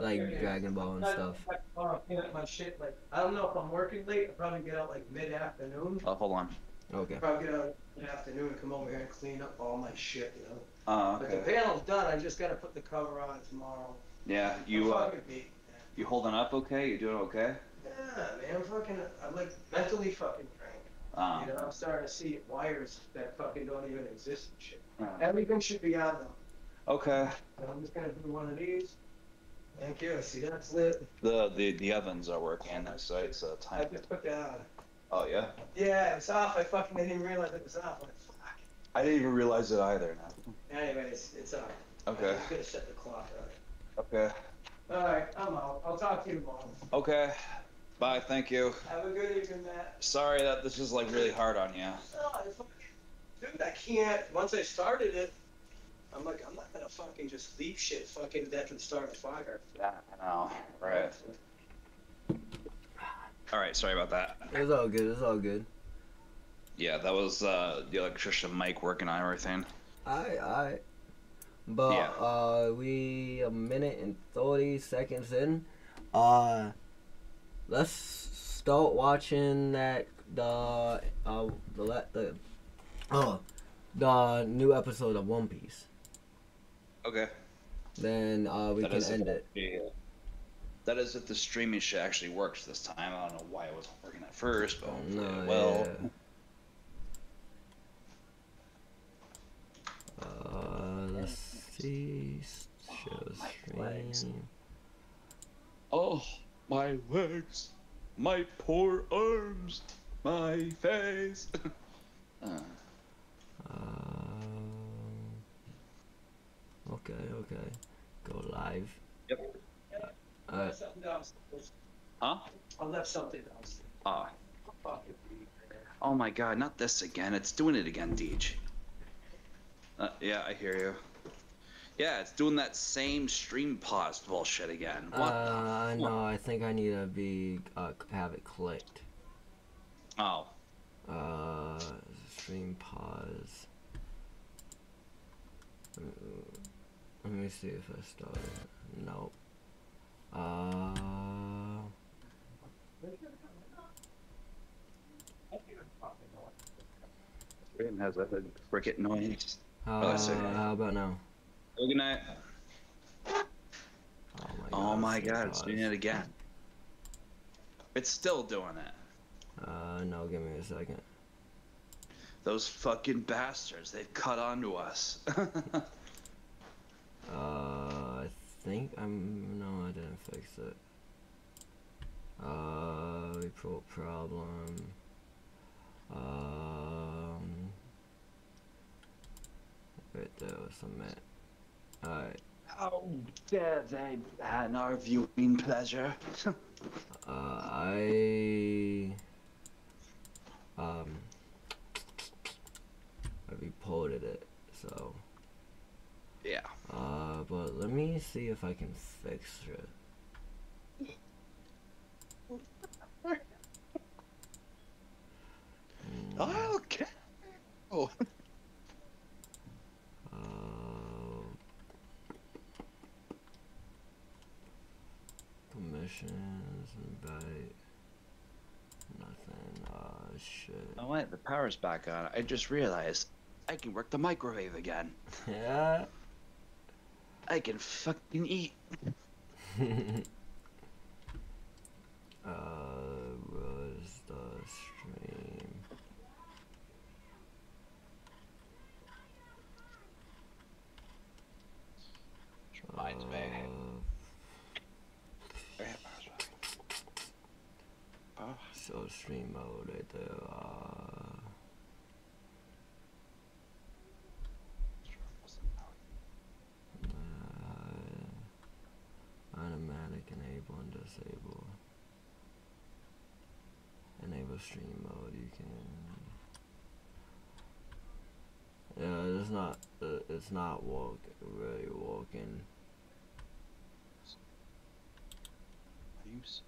like Dragon Ball and stuff. My shit, like, I don't know if I'm working late. I'll probably get out like mid afternoon. Oh, hold on. Okay. Probably get out mid afternoon and come over here and clean up all my shit, you know. Uh, But the panel's done. I just gotta put the cover on tomorrow. Yeah, you uh, beat. you holding up okay? You doing okay? Yeah, man, I'm fucking, I'm like mentally fucking drained. Uh, You know, I'm starting to see wires that fucking don't even exist and shit. uh, Everything should be on though. Okay. So I'm just gonna do one of these. Thank you. See, that's lit. The the the ovens are working, so it's uh, I just put that on. Oh yeah. Yeah, it's off. I fucking didn't realize it was off. Like, fuck. I didn't even realize it either. Now. Anyways, it's off. Okay. I'm just gonna set the clock on. Okay. Alright, I'm out. I'll talk to you tomorrow. Okay. Bye. Thank you. Have a good evening, Matt. Sorry that this is like really hard on you. I fucking, dude, I can't. Once I started it, I'm like, I'm not gonna fucking just leave shit fucking after the start of the fire. Yeah, I know. Right. All right. Sorry about that. It was all good. it was all good. Yeah, that was uh, the electrician Mike working on everything. Alright, alright. But Yeah. uh, we a minute and thirty seconds in. Uh, let's start watching that the uh the le- the oh the new episode of One Piece. Okay. Then uh we That can end if it. the- That is if the streaming shit actually works this time. I don't know why it wasn't working at first, but hopefully No, it will. yeah. Uh, let's see. Show my legs. stream. Oh, my legs, my poor arms, my face. uh, Um, okay, okay. Go live. Yep. I Uh, left something downstairs. huh? I left something downstairs. Oh, Fucking beat, man. oh my God! Not this again. It's doing it again, Deej. Uh, yeah, I hear you. Yeah, it's doing that same stream pause bullshit again. uh, What? I know. I think I need to be uh, have it clicked. oh, Uh, stream pause. Uh, Let me see if I started. Nope. Uh, stream has a cricket noise. how, Oh, how about now? Good night. Oh my god. Oh my God! It's doing it again. It's still doing it. Uh, no, give me a second. Those fucking bastards, they've cut onto us. Uh, I think I'm. No, I didn't fix it. Uh, report problem. Um, right there was submit. Alright. How dare they ban our viewing pleasure? Uh, I. Um. I reported it, so. Yeah. Uh, but let me see if I can fix it. Mm, Okay. Oh. uh, permissions, invite. Nothing. Uh, shit. Oh wait, the power's back on. I just realized I can work the microwave again. Yeah. I can fucking eat. uh, was the stream? Reminds me. Uh, So stream mode right there. Uh, uh, automatic enable and disable. Enable stream mode. You can. Yeah, it's not. Uh, it's not work. Really working. frames.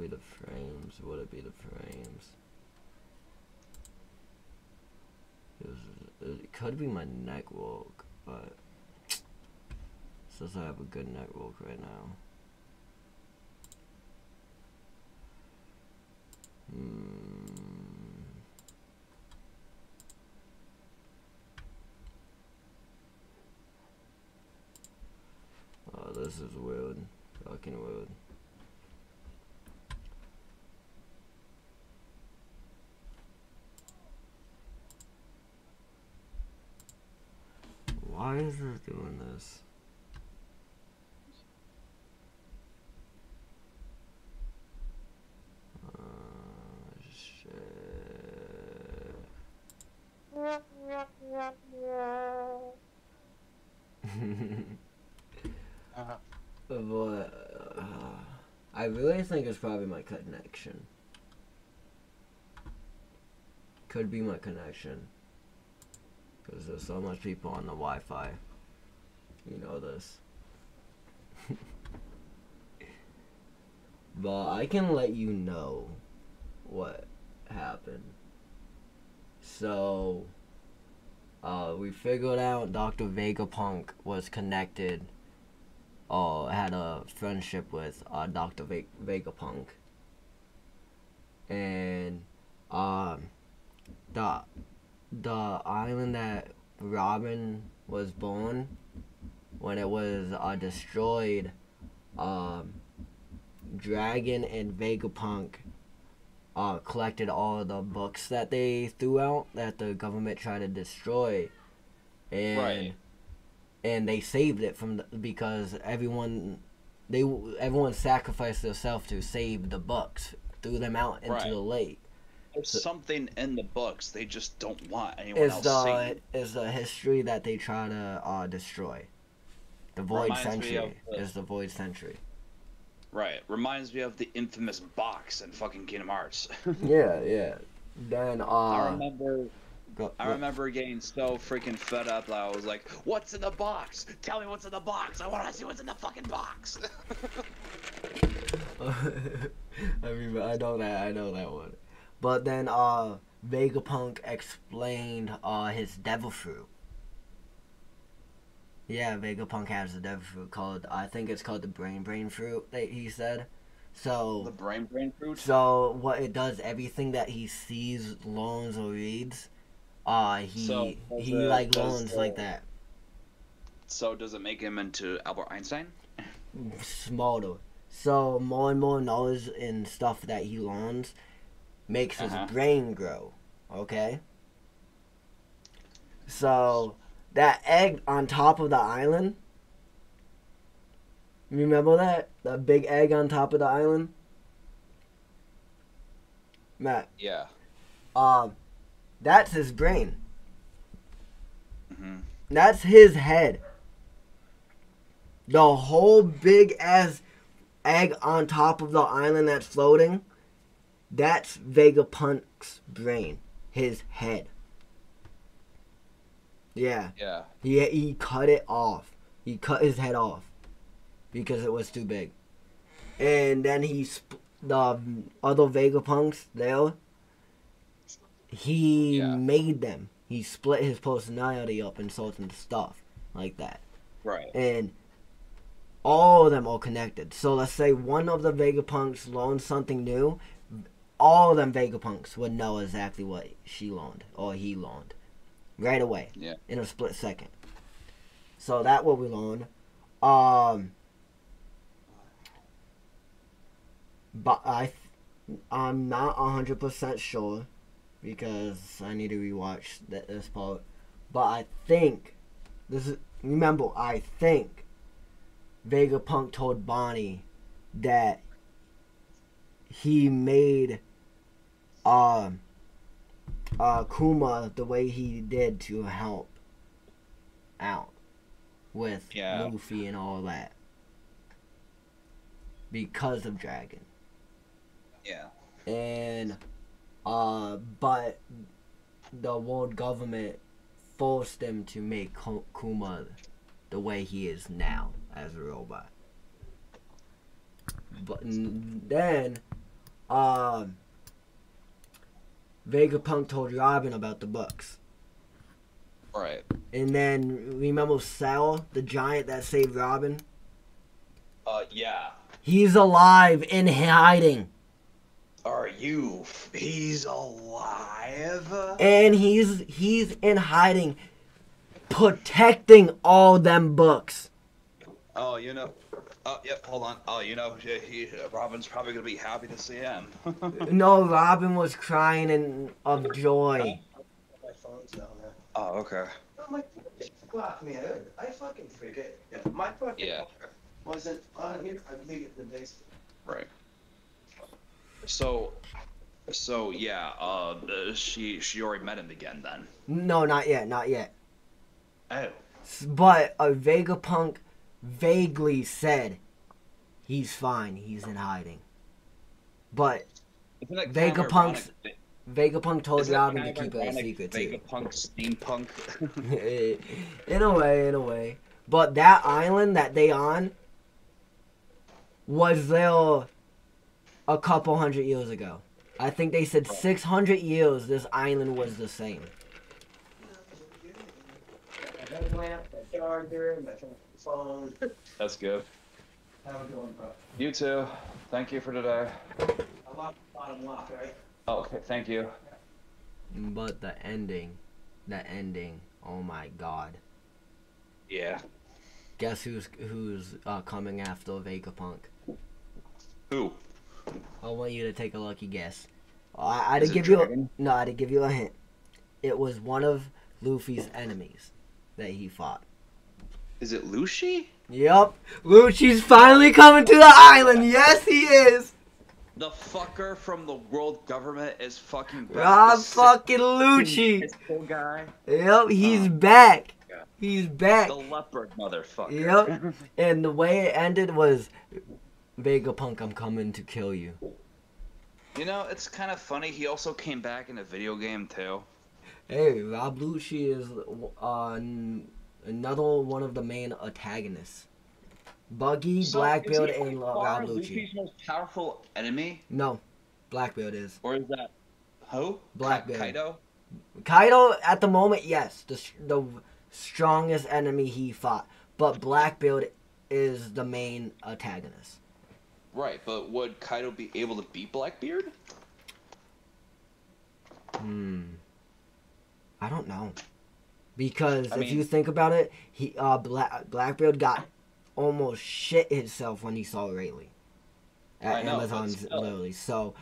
Probably the frames. Would it be the frames? It, was, it could be my neck walk, but says I have a good neck walk right now. Hmm. Oh, this is weird. Fucking weird. Why is it doing this? Uh. Uh, But uh, I really think it's probably my connection. Could be my connection. Because there's so much people on the Wi-Fi. You know this. but I can let you know what happened. So, uh, we figured out Dr. Vegapunk was connected uh, had a friendship with uh, Dr. Ve- Vegapunk. And um, the the island that Robin was born, when it was uh, destroyed, um, Dragon and Vegapunk uh, collected all the books that they threw out that the government tried to destroy, and Right. and they saved it from the, because everyone they everyone sacrificed themselves to save the books, threw them out into Right. the lake. There's something in the books they just don't want anyone Is else the seeing. is the history that they try to uh, destroy. The Void Reminds Century the- is the Void Century. Right. Reminds me of the infamous box in fucking Kingdom Hearts. yeah, yeah. Then uh, I remember go- I remember getting so freaking fed up that I was like, "What's in the box? Tell me what's in the box. I want to see what's in the fucking box." I mean, I know that. I know that one. But then, uh, Vegapunk explained uh his devil fruit. Yeah, Vegapunk has a devil fruit called. I think it's called the brain brain fruit. That he said. So. the brain brain fruit. So what it does, everything that he sees, learns, or reads, uh, he So, he it- like the- like that. So does it make him into Albert Einstein? smarter. So more and more knowledge and stuff that he learns makes Uh-huh. his brain grow. Okay. So that egg on top of the island. Remember that the big egg on top of the island, Matt. Yeah. Um, that's his brain. hmm That's his head. The whole big ass egg on top of the island that's floating, that's Vegapunk's brain. His head. Yeah. Yeah. He he cut it off. He cut his head off because it was too big. And then he sp- the other Vegapunks there. He Yeah. made them. He split his personality up in certain stuff like that, Right. and all of them are connected. So let's say one of the Vegapunks learned something new. All of them Vegapunks would know exactly what she loaned or he loaned right away Yeah. in a split second. So that what we learned. Um, but I, I'm not hundred percent sure because I need to rewatch th- this part. But I think this is remember. I think Vegapunk told Bonnie that he made um uh Kuma the way he did to help out with Yeah. Luffy and all that because of Dragon Yeah. and Uh, but the world government forced him to make Kuma the way he is now as a robot. But then, um, Vegapunk told Robin about the books. Right. And then remember Saul, the giant that saved Robin? Uh, yeah. He's alive in hiding. Are you? He's alive. And he's he's in hiding protecting all them books. Oh, you know. Oh, yep. Hold on. Oh, you know, he, he, Robin's probably gonna be happy to see him. No, Robin was crying in, of joy. My phone's down there. oh, okay. I'm like, fuck, man. I fucking forget. Yeah, my fucking Yeah. wasn't on here. I leave it in the basement. Right. So, so yeah. Uh, uh, she she already met him again then. No, not yet, not yet. Oh. But a Vegapunk vaguely said he's fine, he's in hiding. But Isn't that Vegapunk's- Vegapunk told Isn't Robin to keep it a ironic, secret too. Vegapunk, steampunk. in a way, in a way. But that island that they on was there a couple hundred years ago. I think they said 600 years this island was the same. My headlamp, my charger, my phone. That's good. How we doing, bro? You too. Thank you for today. I locked the bottom lock, right? Okay, thank you. But the ending, the ending, oh my god. Yeah. Guess who's who's uh, coming after Vegapunk? Who? I want you to take a lucky guess. I, I Is did it give you a, no, I did give you a hint. It was one of Luffy's enemies that he fought. Is it Lucci? Yep, Lucci's finally coming to the island. Yes, he is. The fucker from the world government is fucking back. Rob fucking Lucci. This poor guy. Yep, he's Oh. back. Yeah. He's back. The leopard motherfucker. Yep. And the way it ended was, Vegapunk, I'm coming to kill you. You know, it's kind of funny. He also came back in a video game too. Hey, Rob Lucci is uh, n- another one of the main antagonists. Buggy, So, Blackbeard, and Rob Lucci. Luffy's most powerful enemy, No, Blackbeard is. or is that who? Blackbeard. Kaido. Kaido, at the moment, yes, the the strongest enemy he fought, but Blackbeard is the main antagonist. Right, but would Kaido be able to beat Blackbeard? Hmm. I don't know. Because I if mean- you think about it, he uh Black Blackbeard got almost shit himself when he saw Rayleigh at know, Amazon's. Lily. So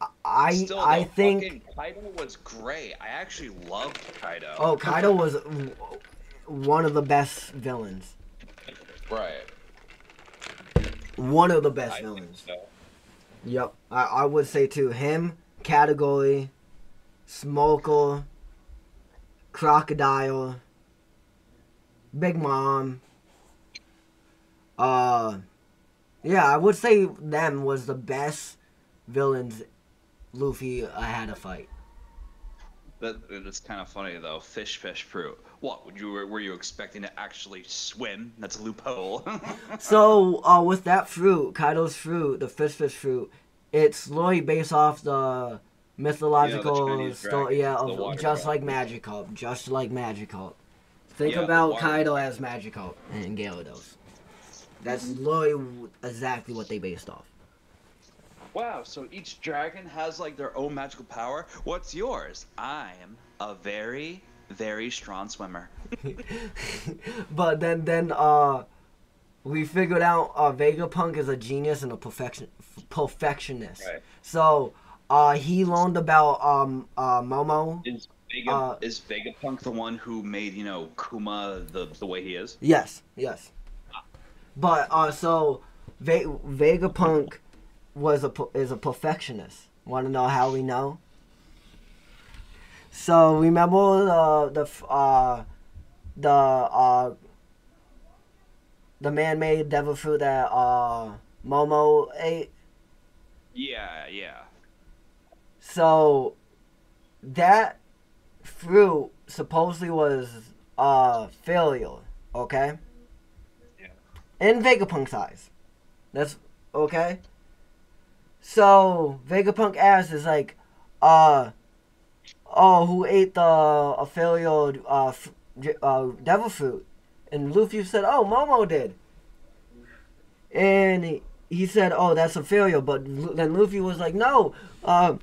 I I, Still, I think Kaido was great. I actually loved Kaido. oh Kaido was one of the best villains. right. One of the best I villains. so. Yep, I, I would say too. Him, Katakuri, Smoker, Crocodile, Big Mom. Uh, yeah, I would say them was the best villains Luffy uh, had to fight. That it's kind of funny though. Fish, fish, fruit. What would you were you expecting to actually swim? That's a loophole. So, uh, with that fruit, Kaido's fruit, the fish fish fruit, it's literally based off the mythological Chinese story, yeah, of water just like dragon. Magikarp, just like Magikarp. Think Yeah, about water Kaido as Magikarp and Gyarados. That's literally exactly what they based off. wow. So each dragon has like their own magical power. What's yours? I am a very, very strong swimmer. but then, then, uh, we figured out uh, Vegapunk is a genius and a perfection perfectionist. Right. So, uh, he learned about um uh Momo. Is Vega Uh, is Vegapunk the one who made you know Kuma the the way he is? Yes, yes. But uh, so Ve- Vegapunk was a is a perfectionist. Want to know how we know? So remember the the uh the uh the man-made devil fruit that uh Momo ate. Yeah, yeah. So that fruit supposedly was uh failure, okay? Yeah. In Vegapunk's eyes. That's okay. So Vegapunk asks is like, uh, oh, who ate the a failure uh, f- uh devil fruit? And Luffy said, oh, Momo did. And he, he said, oh, that's a failure. But then Luffy was like, no, uh,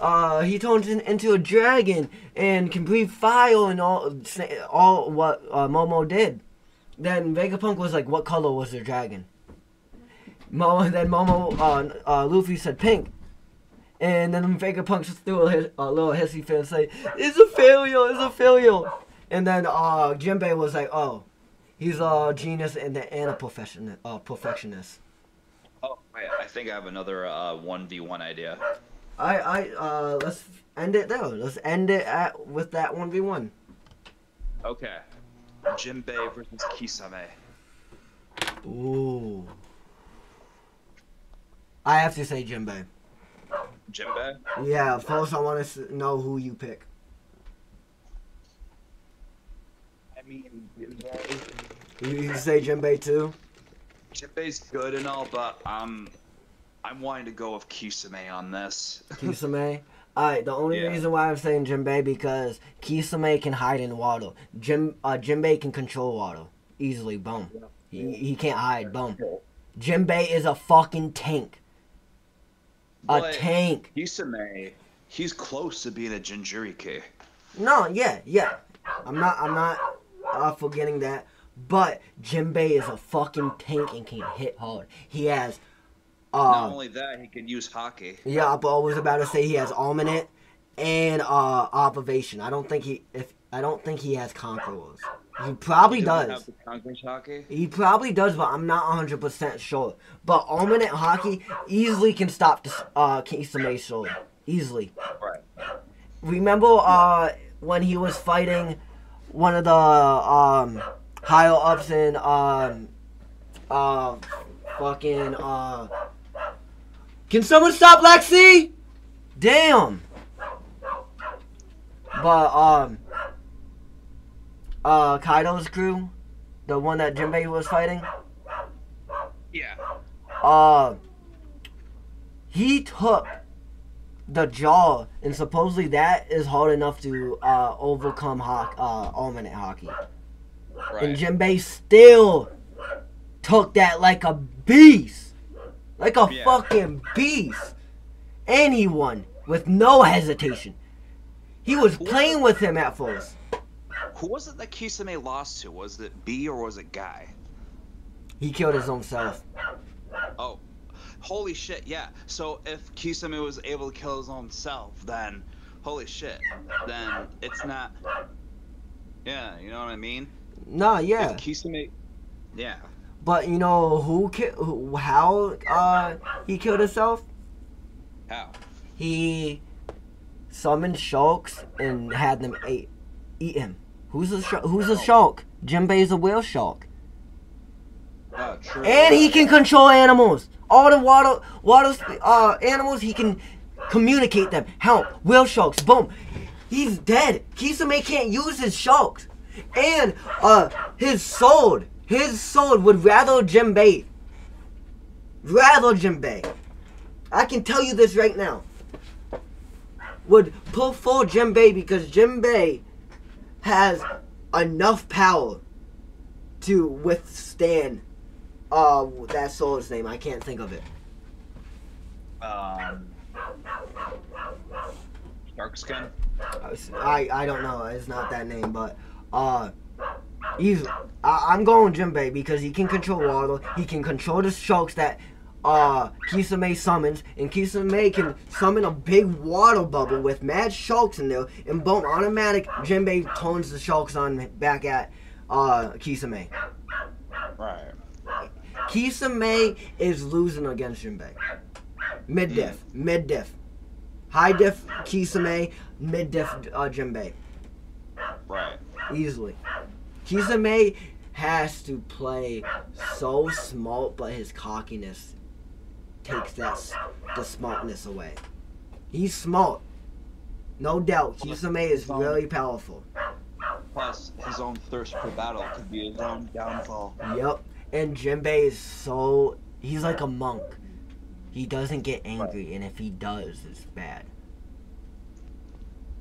uh, he turns in, into a dragon and can breathe fire and all, all what uh, Momo did. Then Vegapunk was like, what color was the dragon? Mo, then Momo, uh, uh, Luffy said pink. And then Vegapunk just threw a, hi- a little hissy fit and say, it's a failure, it's a failure. And then uh, Jinbei was like, oh, he's a genius and, and a perfection, uh, perfectionist. Oh, I think I have another uh, 1v1 idea. I, I, uh, let's end it there. Let's end it at with that 1v1. Okay. Jinbei versus Kisame. Ooh. I have to say Jinbei. Jinbei? Yeah, first I want to know who you pick. I mean, Jinbei. You, you say Jinbei too? Jinbei's good and all, but um, I'm wanting to go with Kisame on this. Kisame. Alright, the only Yeah. reason why I'm saying Jinbei because Kisame can hide in water. Jim uh Jinbei can control water. Easily, boom. He, he can't hide, boom. Jinbei is a fucking tank. A But tank. Kisame, he's close to being a Jinchuriki. No, yeah, yeah. I'm not I'm not uh, forgetting that. But Jinbei is a fucking tank and can hit hard. He has Not uh only that, he can use Haki. yeah, but I was about to say he has Armament and uh observation. I don't think he if I don't think he has conquerors. He probably He doesn't. Have the Haki. He probably does, but I'm not 100% sure. But Armament Haki easily can stop this uh Kisame sword. Easily. Right. Remember uh when he was fighting one of the um higher ups in um uh fucking uh Can someone stop Lexi? Damn. But um uh Kaido's crew, the one that Jinbei was fighting, Yeah. uh he took the jaw and supposedly that is hard enough to uh overcome Hawk uh Armament Haki. And Right. Jinbei still took that like a beast. Like a Yeah. fucking beast. Anyone with no hesitation. He was playing with him at first. Who was it that Kisame lost to? Was it B or was it Guy? He killed his own self. Oh, holy shit! Yeah. So if Kisame was able to kill his own self, then holy shit, then it's not. Yeah, you know what I mean. Nah, yeah. If Kisame. Yeah. But you know who, ki- who how uh he killed himself? How? He summoned sharks and had them eat eat him. Who's a sh- who's a shark? Jinbei's a whale shark. Oh, true. And he can control animals. All the water water uh animals he can communicate them. Help, whale sharks, boom. He's dead. Kisame can't use his sharks. And uh his sword, his soul would rather Jinbei. Rather Jinbei. I can tell you this right now. Would pull for Jinbei because Jinbei has enough power to withstand uh that soul's name. I can't think of it. Um. Shark skin. I I don't know. It's not that name, but uh, he's I, I'm going Jinbei because he can control water. He can control the sharks that uh Kisame summons, and Kisame can summon a big water bubble with mad sharks in there, and boom, automatic Jinbei turns the sharks on back at uh Kisame. Right. Kisame is losing against Jinbei. Mid diff, mid diff, high diff Kisame, mid diff uh, Jinbei. Right. easily. Kisame has to play so smart, but his cockiness takes that the smartness away. He's smart. No doubt, Kisame is really powerful. Plus, his own thirst for battle could be his own downfall. Yep. And Jinbei is so he's like a monk. He doesn't get angry, and if he does, it's bad.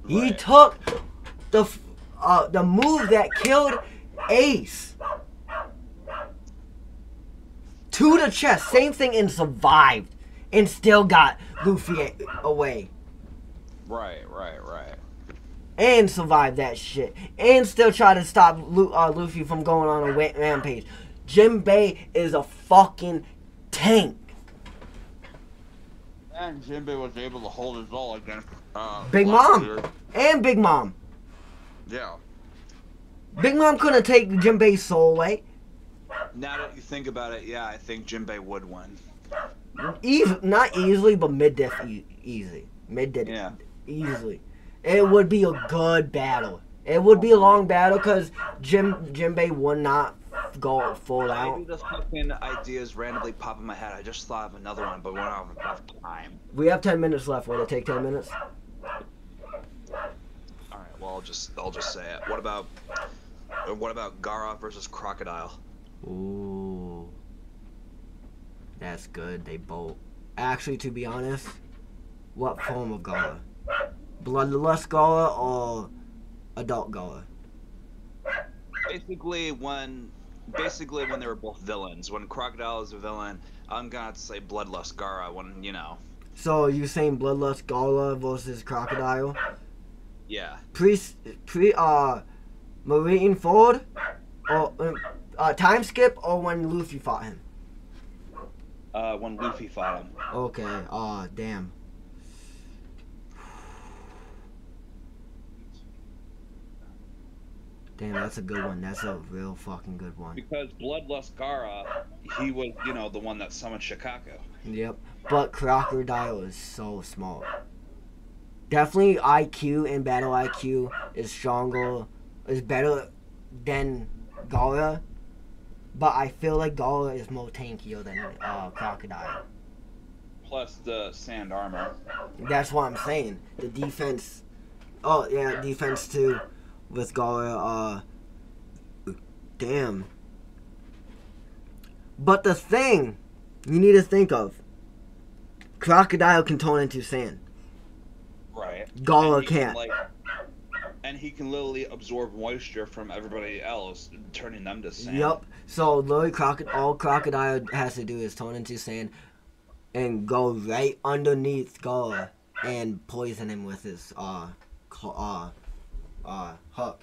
He took the uh, the move that killed Ace to the chest, same thing, and survived, and still got Luffy away, Right, right, right. and survived that shit, and still try to stop Lu- uh, Luffy from going on a rampage. Jinbei is a fucking tank. And Jinbei was able to hold his all against uh, Big. Mom and Big Mom. Yeah. Big Mom couldn't take Jinbei's soul away. Now that you think about it, yeah, I think Jinbei would win. Easy, not easily, but mid death e- easy. Mid death Yeah. easily. It would be a good battle. It would be a long battle because Jim Jinbei would not go full out. the fucking ideas randomly pop in my head. I just thought of another one, but we don't have enough time. We have ten minutes left. Will it take ten minutes? All right, well, I'll just I'll just say it. What about uh, what about Gaara versus Crocodile? Ooh, that's good. They both. Actually, to be honest, what form of Gaara? Bloodlust Gaara or adult Gaara? Basically, when basically when they were both villains. When Crocodile is a villain, I'm gonna say Bloodlust Gaara. When you know, So you saying Bloodlust Gaara versus Crocodile? yeah, Pre pre uh Marineford or uh, uh, time skip or when Luffy fought him? uh, when Luffy fought him. Okay. Ah, damn. Damn, that's a good one. That's a real fucking good one. Because Bloodlust Gaara, he was you know the one that summoned Shikaku. Yep. But Crocodile is so small. Definitely IQ and battle IQ is stronger, is better than Gaara. But I feel like Gaara is more tankier than uh, Crocodile. Plus the sand armor. That's what I'm saying. The defense. Oh yeah, defense too, with Gaara. Uh, damn. But the thing you need to think of, crocodile can turn into sand. Right. Gaara can, can't. Like, and he can literally absorb moisture from everybody else, turning them to sand. Yep. So literally, crocod- all crocodile has to do is turn into sand, and go right underneath Gaara and poison him with his uh, uh, uh, hook.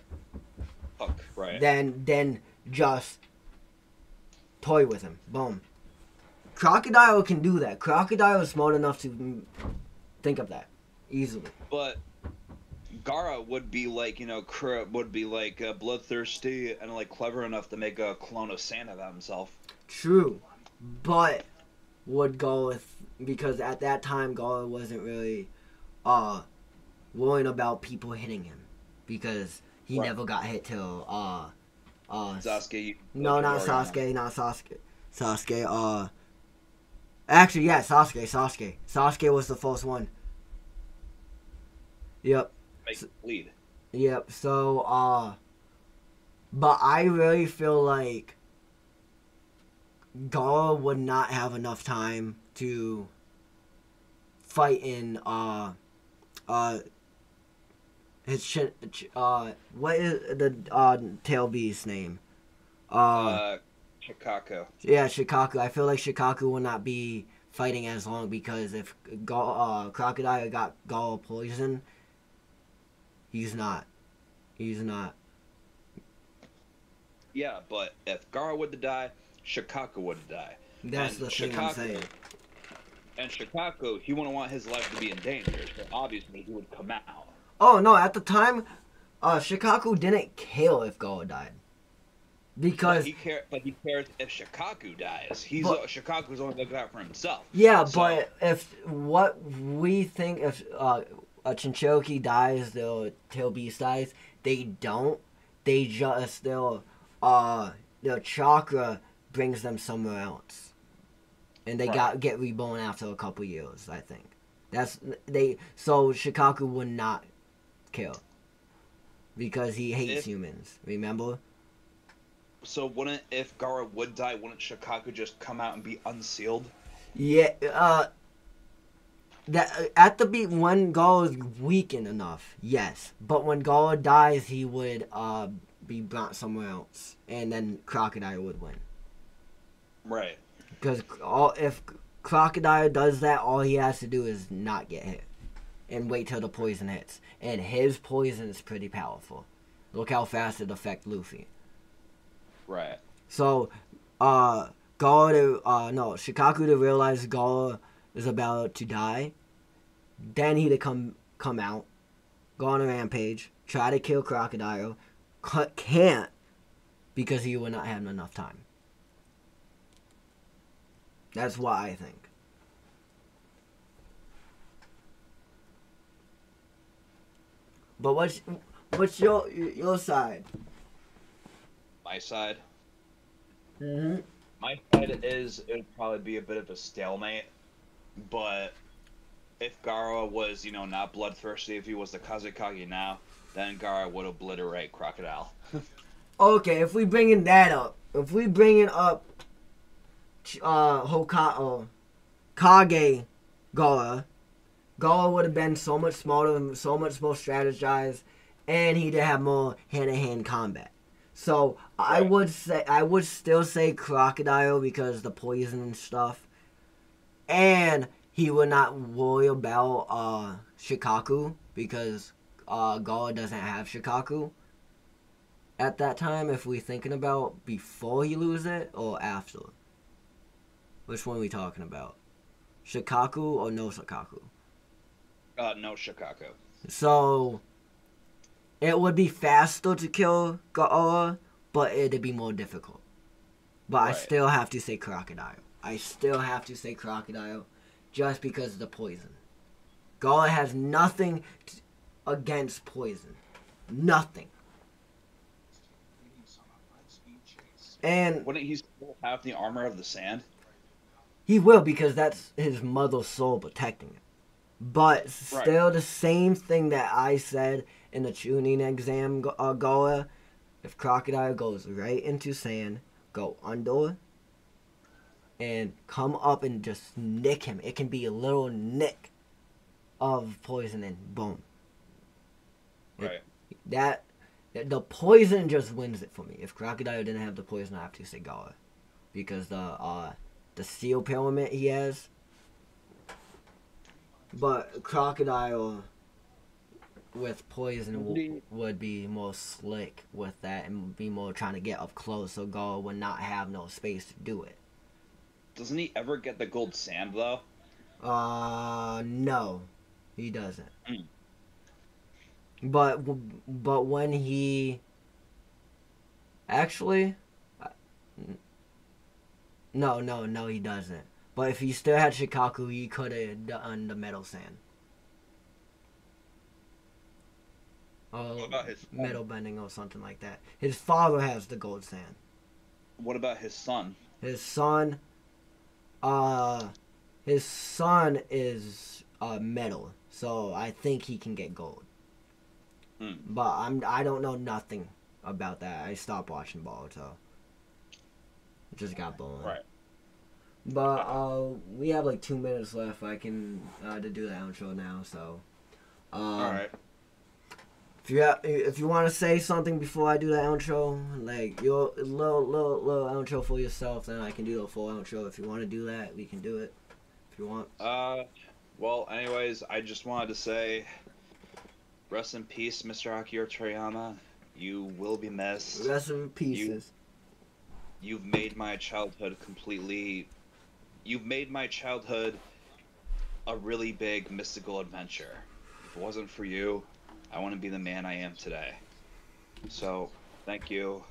Hook, right. then then just toy with him. Boom. Crocodile can do that. Crocodile is smart enough to think of that easily. But Gaara would be like, you know, would be like uh, bloodthirsty and like clever enough to make a clone of Santa of himself. True, but would go because at that time Gaara wasn't really uh worrying about people hitting him because he Right. never got hit till uh uh Sasuke. No, not. Sasuke, not Sasuke. Sasuke, uh. Actually, yeah, Sasuke, Sasuke. Sasuke was the first one. Yep, Make it bleed. yep, so, uh. But I really feel like. Gaara would not have enough time to fight in, uh. Uh. His chin, ch- uh, what is the, uh, tail beast's name? Uh, Shikaku. Yeah, Shikaku. I feel like Shikaku will not be fighting as long because if uh, Crocodile got gall poison, he's not. He's not. Yeah, but if Gaara would die, Shikaku would die. That's And the thing I'm saying. And Shikaku, he wouldn't want his life to be in danger, so obviously he would come out. Oh no! At the time, uh, Shikaku didn't care if Gaara died, But because he care, but he cares if Shikaku dies. He's But- uh, Shikaku's only looking out for himself. yeah, So- but if what we think if uh, a Jinchuriki dies, the Tail Beast dies, they don't. They just they'll uh the chakra brings them somewhere else, and they Right. got get reborn after a couple years. I think that's they. So Shikaku would not kill because he hates If- humans. Remember? So wouldn't if Gaara would die, wouldn't Shikaku just come out and be unsealed? Yeah. Uh. That at the beat when Gaara is weakened enough, yes. But when Gaara dies, he would uh be brought somewhere else, and then Crocodile would win. Right. Because all if Crocodile does that, all he has to do is not get hit, and wait till the poison hits. And his poison is pretty powerful. Look how fast it affects Luffy. Right. So, uh, Gaara to, uh, no, Shikaku to realize Gaara is about to die. Then he'd come, come out, go on a rampage, try to kill Crocodile, can't, because he would not have enough time. That's why I think. But what's, what's your, your side? My side. Mm-hmm. My side is it would probably be a bit of a stalemate, but if Gaara was, you know, not bloodthirsty, if he was the Kazekage now, then Gaara would obliterate Crocodile. Okay, if we bringing that up, if we bringing up uh Hoka Kage Gaara, Gara would have been so much smarter, so much more strategized, and he'd have more hand-to-hand combat. So I would say I would still say Crocodile because the poison and stuff, and he would not worry about uh Shikaku because uh doesn't have Shikaku at that time if we're thinking about before he lose it or after? Which one we talking about? Shikaku or no Shikaku? Uh, no Shikaku. So it would be faster to kill Gaara, but it'd be more difficult. But I still have to say crocodile. I still have to say crocodile just because of the poison. Gaara has nothing t- against poison. Nothing. And Wouldn't he still have the armor of the sand? He will because that's his mother's soul protecting him. But still, the same thing that I said in the Chunin exam, uh, Goa. If crocodile goes right into sand, go under, and come up and just nick him, it can be a little nick of poison and boom. Right. That the poison just wins it for me. If crocodile didn't have the poison, I have to say Goa, because the uh the steel pyramid he has. But crocodile with poison w- would be more slick with that and be more trying to get up close, so Goa would not have no space to do it. Doesn't he ever get the gold sand though? Uh, no, he doesn't. Mm. But but when he actually, no, no, no, he doesn't. But if he still had Shikaku, he could have done the metal sand. Or What about his son? metal bending or something like that. His father has the gold sand. What about his son? His son, uh, his son is uh metal, so I think he can get gold. Hmm. But I'm I don't know nothing about that. I stopped watching ball, so just got blown. Right. But uh, we have like two minutes left. I can uh, to do the outro now. So, um, All right. If you ha- if you want to say something before I do the outro, like your little little little outro for yourself, then I can do the full outro. If you want to do that, we can do it. If you want. Uh, well, anyways, I just wanted to say, rest in peace, Mr. Akira Toriyama. You will be missed. Rest in pieces. You've made my childhood completely. You've made my childhood a really big mystical adventure. If it wasn't for you, I want to be the man I am today. So, thank you.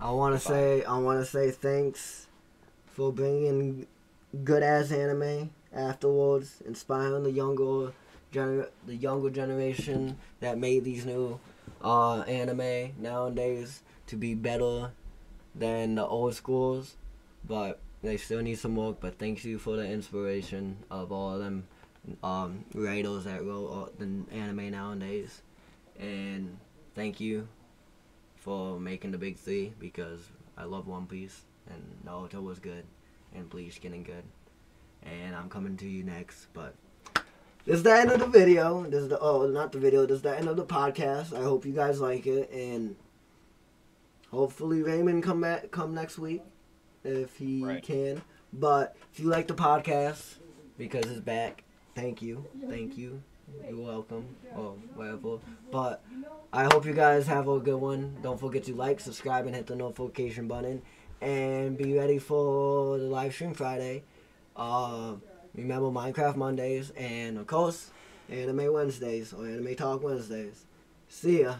I want to say I want to say thanks for bringing good ass anime afterwards, inspiring the younger gener- the younger generation that made these new uh, anime nowadays to be better than the old schools, but they still need some work. But thank you for the inspiration of all of them um, writers that wrote all the anime nowadays. And thank you for making the big three because I love One Piece and Naruto was good and Bleach getting good. And I'm coming to you next, but this is the end of the video. This is the oh not the video, this is the end of the podcast. I hope you guys like it and hopefully Raymond come back come next week if he Right. can. But if you like the podcast because it's back, thank you. Thank you. You're welcome. Or whatever. But I hope you guys have a good one. Don't forget to like, subscribe, and hit the notification button. And be ready for the live stream Friday. Uh, remember Minecraft Mondays and of course Anime Wednesdays or Anime Talk Wednesdays. See ya.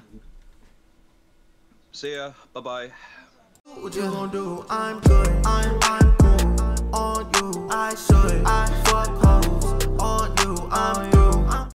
See ya. Bye bye. What you gonna do? I'm good. I'm I'm cool. On you, I should. I fuck hoes on you, I'm through.